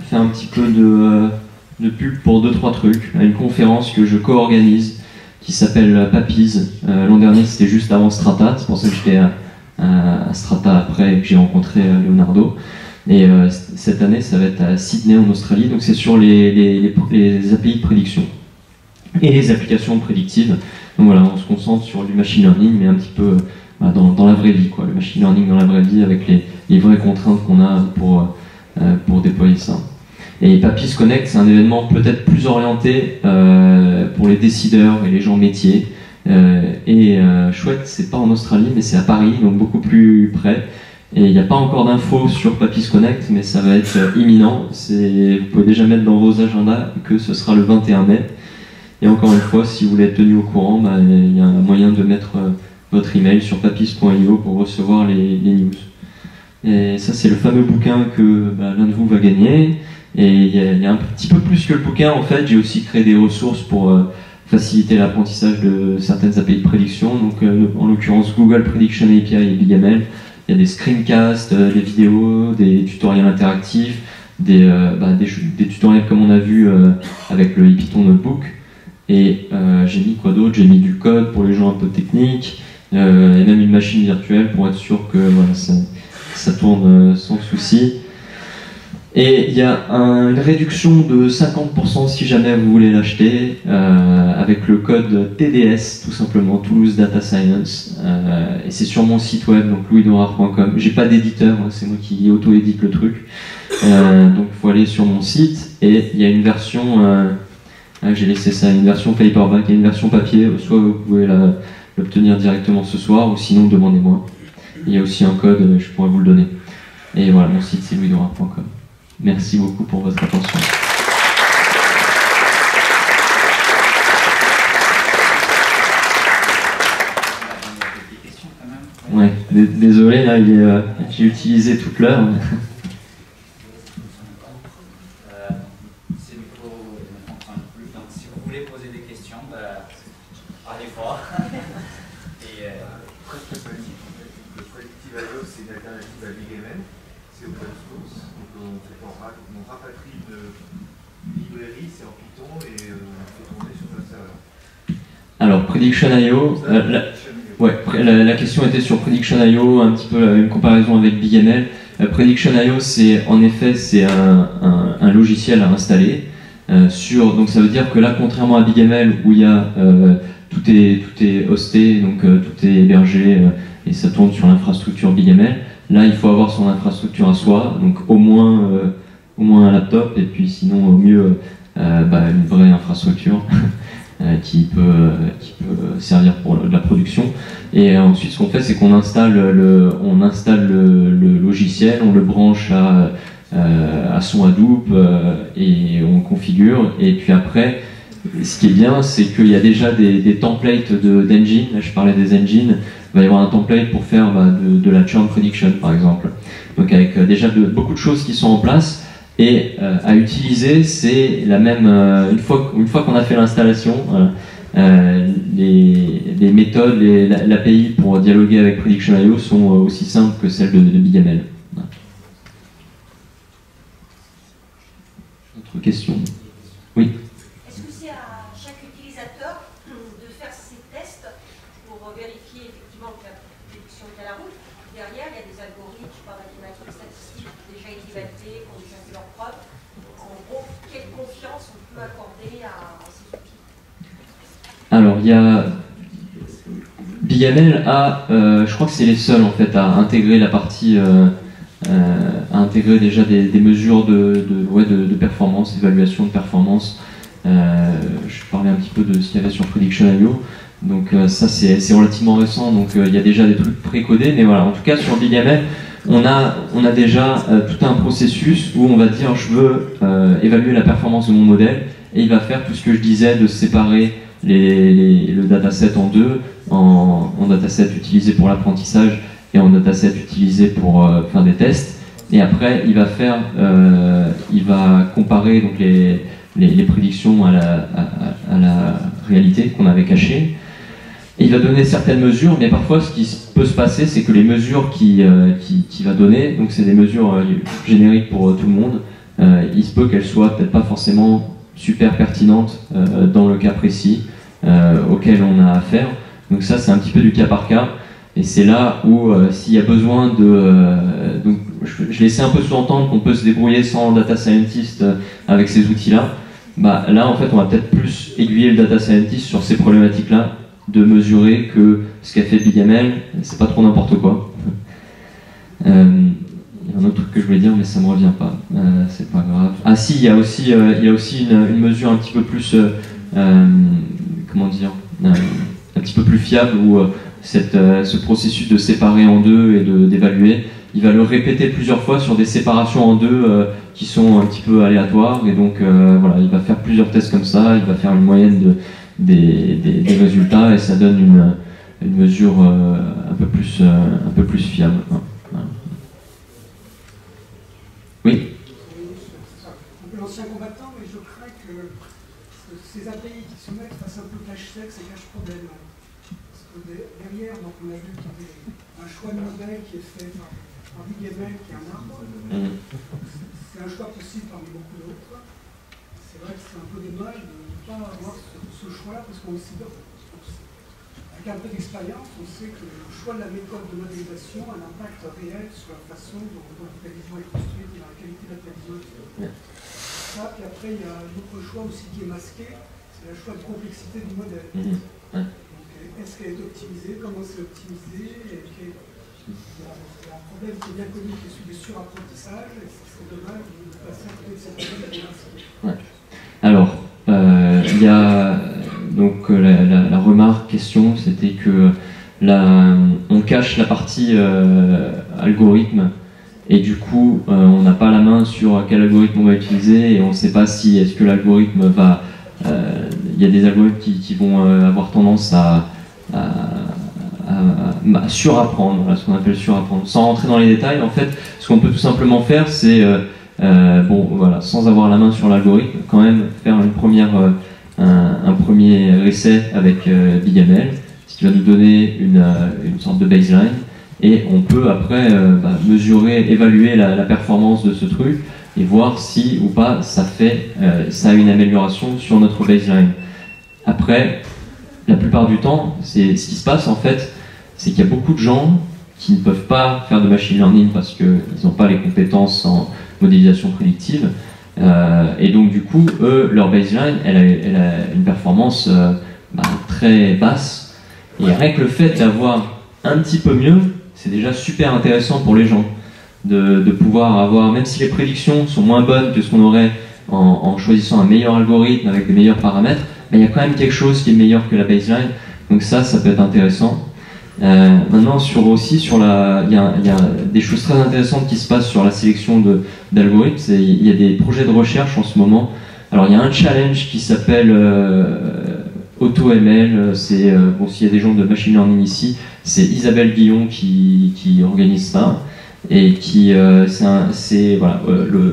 faire un petit peu de, de pub pour deux trois trucs. Une conférence que je co-organise qui s'appelle Papise. L'an dernier, c'était juste avant Strata, c'est pour ça que j'étais à Strata après que j'ai rencontré euh, Leonardo. Et euh, cette année, ça va être à Sydney en Australie. Donc c'est sur les, les, les, API de prédiction et les applications prédictives. Donc voilà, on se concentre sur du machine learning, mais un petit peu bah, dans, dans, la vraie vie, quoi. Le machine learning dans la vraie vie avec les, les vraies contraintes qu'on a pour, euh, pour déployer ça. Et Papis Connect, c'est un événement peut-être plus orienté euh, pour les décideurs et les gens métiers. Euh, et euh, chouette, c'est pas en Australie, mais c'est à Paris, donc beaucoup plus près. Et il n'y a pas encore d'infos sur Papis Connect, mais ça va être imminent. Vous pouvez déjà mettre dans vos agendas que ce sera le 21 mai. Et encore une fois, si vous voulez être tenu au courant, bah, il y a un moyen de mettre euh, votre email sur papis.io pour recevoir les, news. Et ça, c'est le fameux bouquin que bah, l'un de vous va gagner. Et il y, a un petit peu plus que le bouquin, en fait. J'ai aussi créé des ressources pour faciliter l'apprentissage de certaines API de prédiction, donc euh, en l'occurrence Google Prediction API et BigML. Il y a des screencasts, euh, des vidéos, des tutoriels interactifs, des, euh, bah, des, tutoriels comme on a vu avec le Python Notebook. Et j'ai mis quoi d'autre? J'ai mis du code pour les gens un peu techniques, et même une machine virtuelle pour être sûr que ça tourne sans souci. Et il y a une réduction de 50% si jamais vous voulez l'acheter, euh, avec le code TDS, tout simplement, Toulouse Data Science. Euh, et c'est sur mon site web, donc louisdorard.com. J'ai pas d'éditeur, hein, c'est moi qui auto-édite le truc. Euh, donc faut aller sur mon site, et il y a une version, ah, j'ai laissé ça, une version paperback et une version papier, soit vous pouvez l'obtenir directement ce soir, ou sinon demandez-moi. Il y a aussi un code, je pourrais vous le donner. Et voilà, mon site c'est louisdorard.com. Merci beaucoup pour votre attention. Ouais, désolé, là, euh, j'ai utilisé toute l'heure. Prediction.io, euh, la, ouais, la, question était sur Prediction.io, un petit peu euh, une comparaison avec BigML. Euh, Prediction.io, c'est en effet c'est un, logiciel à installer. sur, donc ça veut dire que là, contrairement à BigML où il y a tout est tout est hosté, donc tout est hébergé et ça tourne sur l'infrastructure BigML. Là, il faut avoir son infrastructure à soi, donc au moins au moins un laptop et puis sinon au mieux bah, une vraie infrastructure. Euh, qui, peut, euh, qui peut servir pour la production. Et ensuite, ce qu'on fait, c'est qu'on installe, le, on installe le, logiciel, on le branche à, euh, à son Hadoop et on configure. Et puis après, ce qui est bien, c'est qu'il y a déjà des, templates d'engine. Là, je parlais des engines. Il va y avoir un template pour faire bah, de, la churn prediction, par exemple. Donc, avec déjà beaucoup de choses qui sont en place. Et à utiliser, c'est la même. une fois, une fois qu'on a fait l'installation, euh, les, méthodes, l'API pour dialoguer avec Prediction.io sont euh, aussi simples que celles de, de BigML. Autre question? Oui Est-ce que c'est à chaque utilisateur de faire ses tests pour vérifier effectivement que la prédiction est à la route Derrière, il y a des algorithmes, pas mathématiques, statistiques déjà été validés, qui ont déjà fait leurs preuves. En gros, quelle confiance on peut accorder à alors, il y a. BigML a, euh, je crois que c'est les seuls en fait à intégrer la partie, euh, euh, à intégrer déjà des, mesures de, de, performance, évaluation de performance. je parlais un petit peu de ce qu'il y avait sur Prediction.io. Donc ça c'est relativement récent, donc il y a déjà des trucs précodés, mais voilà, en tout cas sur BigML, on a, on a déjà tout un processus où on va dire je veux évaluer la performance de mon modèle et il va faire tout ce que je disais de séparer le dataset en deux, en, dataset utilisé pour l'apprentissage et en dataset utilisé pour euh, des tests. Et après, il va faire, euh, il va comparer donc les, les, prédictions à la, à, la réalité qu'on avait cachée. il va donner certaines mesures, mais parfois ce qui peut se passer, c'est que les mesures qu'il euh, qui, qui, va donner, donc c'est des mesures génériques pour tout le monde, il se peut qu'elles soient peut-être pas forcément super pertinentes dans le cas précis. Euh, auquel on a affaire. Donc ça, c'est un petit peu du cas par cas. Et c'est là où, euh, s'il y a besoin de... Euh, donc, je, laissais un peu sous-entendre qu'on peut se débrouiller sans data scientist avec ces outils-là. Bah, là, en fait, on va peut-être plus aiguiller le data scientist sur ces problématiques-là, de mesurer que ce qu'a fait BigML, c'est pas trop n'importe quoi. il y a un autre truc que je voulais dire, mais ça me revient pas. c'est pas grave. Ah si, il y a aussi, il y a aussi une, une, mesure un petit peu plus comment dire, un, petit peu plus fiable où euh, cette, euh, ce processus de séparer en deux et d'évaluer, il va le répéter plusieurs fois sur des séparations en deux euh, qui sont un petit peu aléatoires et donc voilà, il va faire plusieurs tests comme ça, il va faire une moyenne de, des, des, résultats et ça donne une, une mesure un, peu plus, un peu plus fiable. Hein. Oui L'ancien combattant, mais je crains que ces API soumettre face un peu cache-sexe et cache-problème. Parce que derrière, donc, on a vu qu'il y avait un choix de modèle qui est fait par, par qui est un arbre. Mm. C'est un choix possible parmi beaucoup d'autres. C'est vrai que c'est un peu dommage de ne pas avoir ce, choix parce qu'on sait, avec un peu d'expérience, on sait que choix de la méthode de modélisation a un impact réel sur la façon dont, la prévision est construite et la qualité de la prévision. Ça, puis après, il y a un autre choix aussi qui est masqué, c'est le choix de complexité du modèle. Mhm. Est-ce qu'elle est optimisée? Comment c'est optimisé? Il y a un problème qui est bien connu qui est celui du surapprentissage, et c'est dommage de passer à côté de cette problème Alors, euh, il y a donc euh, la, remarque, question, c'était que on cache la partie euh, algorithme. Et du coup on n'a pas la main sur quel algorithme on va utiliser et on ne sait pas si est-ce que l'algorithme va euh, il y a des algorithmes qui, vont euh, avoir tendance à, surapprendre, ce qu'on appelle surapprendre. Sans rentrer dans les détails, en fait, ce qu'on peut tout simplement faire, c'est, euh, bon, voilà, sans avoir la main sur l'algorithme, quand même faire une première, un, premier essai avec BigML, ce qui va nous donner une, sorte de baseline, et on peut après bah, mesurer, évaluer la, performance de ce truc, et voir si ou pas ça fait euh, ça a une amélioration sur notre baseline. Après, la plupart du temps, c'est ce qui se passe en fait, c'est qu'il y a beaucoup de gens qui ne peuvent pas faire de machine learning parce qu'ils n'ont pas les compétences en modélisation prédictive. Euh, et donc du coup, eux, leur baseline, elle a, une performance euh, bah, très basse. Et rien que le fait d'avoir un petit peu mieux, c'est déjà super intéressant pour les gens de, pouvoir avoir, même si les prédictions sont moins bonnes que ce qu'on aurait en, choisissant un meilleur algorithme avec des meilleurs paramètres, il y a quand même quelque chose qui est meilleur que la baseline. Donc ça, ça peut être intéressant. Euh, maintenant, sur aussi, sur il y, a, des choses très intéressantes qui se passent sur la sélection d'algorithmes. Il y a des projets de recherche en ce moment Alors il y a un challenge qui s'appelle AutoML, c'est bon s'il y a des gens de machine learning ici, c'est Isabelle Guillon qui, qui, organise ça et qui c'est voilà,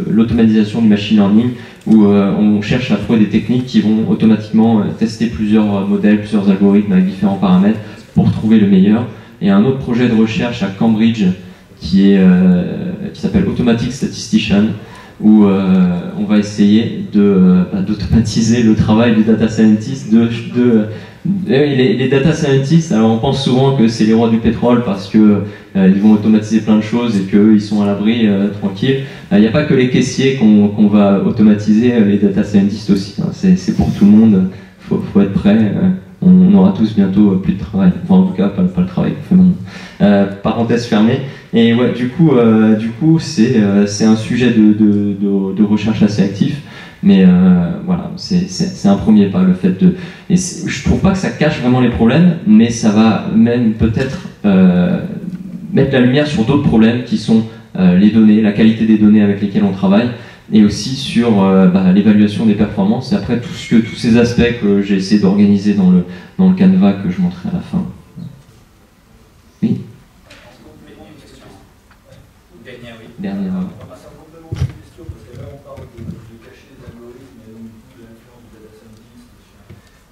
l'automatisation du machine learning où on cherche à trouver des techniques qui vont automatiquement tester plusieurs modèles, plusieurs algorithmes avec différents paramètres pour trouver le meilleur. Et un autre projet de recherche à Cambridge qui qui s'appelle Automatic Statistician où euh, on va essayer de, bah, d'automatiser le travail du data scientist. De, de, les, les, data scientists, alors on pense souvent que c'est les rois du pétrole parce que euh, ils vont automatiser plein de choses et qu'eux ils sont à l'abri euh, tranquille. Il n'y a pas que les caissiers qu'on, va automatiser, les data scientists aussi. Hein. C'est, pour tout le monde. Faut, faut être prêt on aura tous bientôt plus de travail. Enfin, en tout cas, pas, pas le travail qu'on fait maintenant. Euh, parenthèse fermée. Et ouais, du coup, euh, du coup, c'est euh, un sujet de, de, de, recherche assez actif. Mais euh, voilà, c'est un premier pas, le fait de. Et je trouve pas que ça cache vraiment les problèmes, mais ça va même peut-être mettre la lumière sur d'autres problèmes qui sont les données, la qualité des données avec lesquelles on travaille, et aussi sur bah, l'évaluation des performances et après tout ce tous ces aspects que j'ai essayé d'organiser dans le, dans le canevas que je montrerai à la fin. Oui? Dernière. C'est un complément de question parce que là on parle de, cacher les algorithmes et donc de l'influence de data scientist.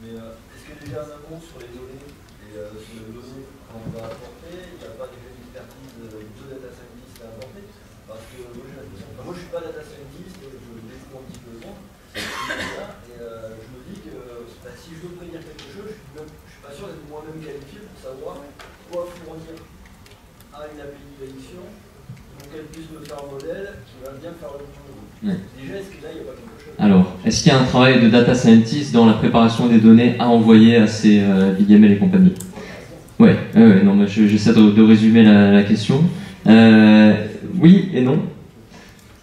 Mais euh, est-ce a déjà un amont sur les données et euh, sur les données qu'on va apporter Il n'y a pas déjà une expertise de data scientist à apporter Parce que moi, je ne suis pas data scientist, je découvre un petit peu loin. Et euh, je me dis que bah, si je veux prédire quelque chose, je ne suis pas sûr d'être moi-même qualifié pour savoir quoi fournir à une API prédiction pour qu'elle puisse me faire un modèle qui va bien faire le Ouais. Déjà, est-ce que là, il n'y a pas quelque chose Alors, est-ce qu'il y a un travail de data scientist dans la préparation des données à envoyer à ces euh, et compagnie Ouais, ouais, non, mais je- j'essaie de, de résumer la, la question. Euh, oui et non.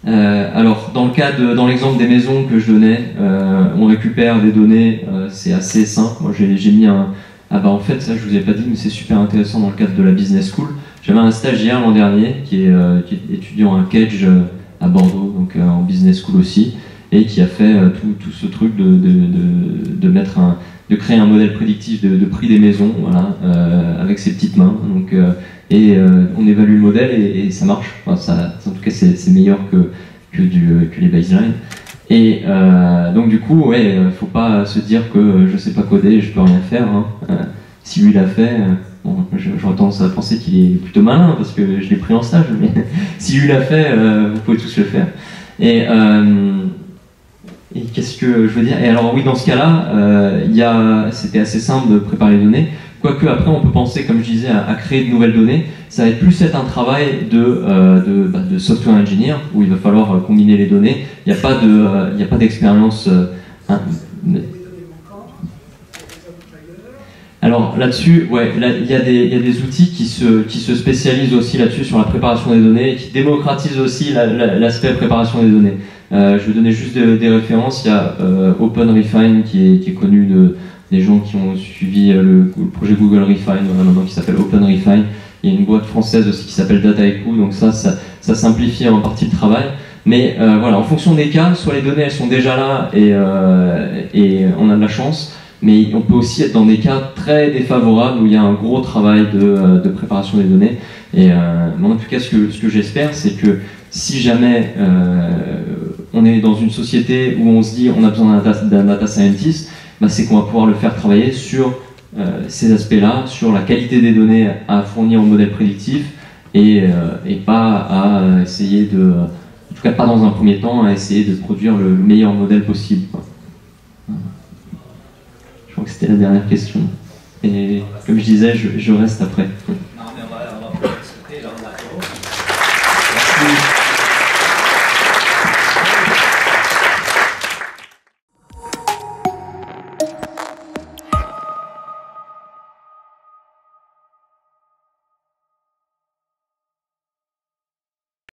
Euh, alors, dans le cas de, dans l'exemple des maisons que je donnais, euh, on récupère des données, euh, c'est assez simple. Moi, j'ai j'ai mis un. Ah bah en fait, ça je vous ai pas dit, mais c'est super intéressant dans le cadre de la business school. J'avais un stagiaire l'an dernier qui est, euh, étudiant à Cage euh, à Bordeaux, donc euh, en business school aussi, et qui a fait tout, ce truc de, de, de, mettre un, de créer un modèle prédictif de, prix des maisons, voilà, avec ses petites mains. Donc, et on évalue le modèle et, et ça marche. En tout cas, c'est meilleur que, que, les baselines. Et donc du coup, ouais, euh, faut pas se dire que je sais pas coder, je peux rien faire. hein. Si lui l'a fait, j'aurais tendance à penser qu'il est plutôt malin parce que je l'ai pris en stage. Mais si lui l'a fait, euh, vous pouvez tous le faire. Et euh, et qu'est-ce que je veux dire? Et alors oui, dans ce cas-là, euh, c'était assez simple de préparer les données. Quoique après, on peut penser, comme je disais, à, créer de nouvelles données. Ça va être plus être un travail de, bah, de software engineer où il va falloir combiner les données. Il n'y a pas d'expérience. euh, hein, des données manquantes, des outliers. Alors là-dessus, ouais, il y, a des- outils qui se, spécialisent aussi là-dessus sur la préparation des données et qui démocratisent aussi la- la- l'aspect préparation des données. Euh, je vais donner juste des, références. Il y a euh, OpenRefine qui est, qui connu de, des gens qui ont suivi euh, le, projet Google Refine, maintenant qui s'appelle OpenRefine. Il y a une boîte française aussi qui s'appelle Dataiku, donc ça, simplifie en partie le travail. Mais voilà, en fonction des cas, soit les données elles sont déjà là et on a de la chance, mais on peut aussi être dans des cas très défavorables où il y a un gros travail de, euh, préparation des données. Et euh, en tout cas, ce que, ce que j'espère, c'est que si jamais euh, on est dans une société où on se dit on a besoin d'un data, scientist, bah, c'est qu'on va pouvoir le faire travailler sur euh, ces aspects-là, sur la qualité des données à fournir au modèle prédictif et, euh, et pas à essayer de, en tout cas pas dans un premier temps, à essayer de produire le, le meilleur modèle possible c'était la dernière question. Et comme je disais, je, je reste après.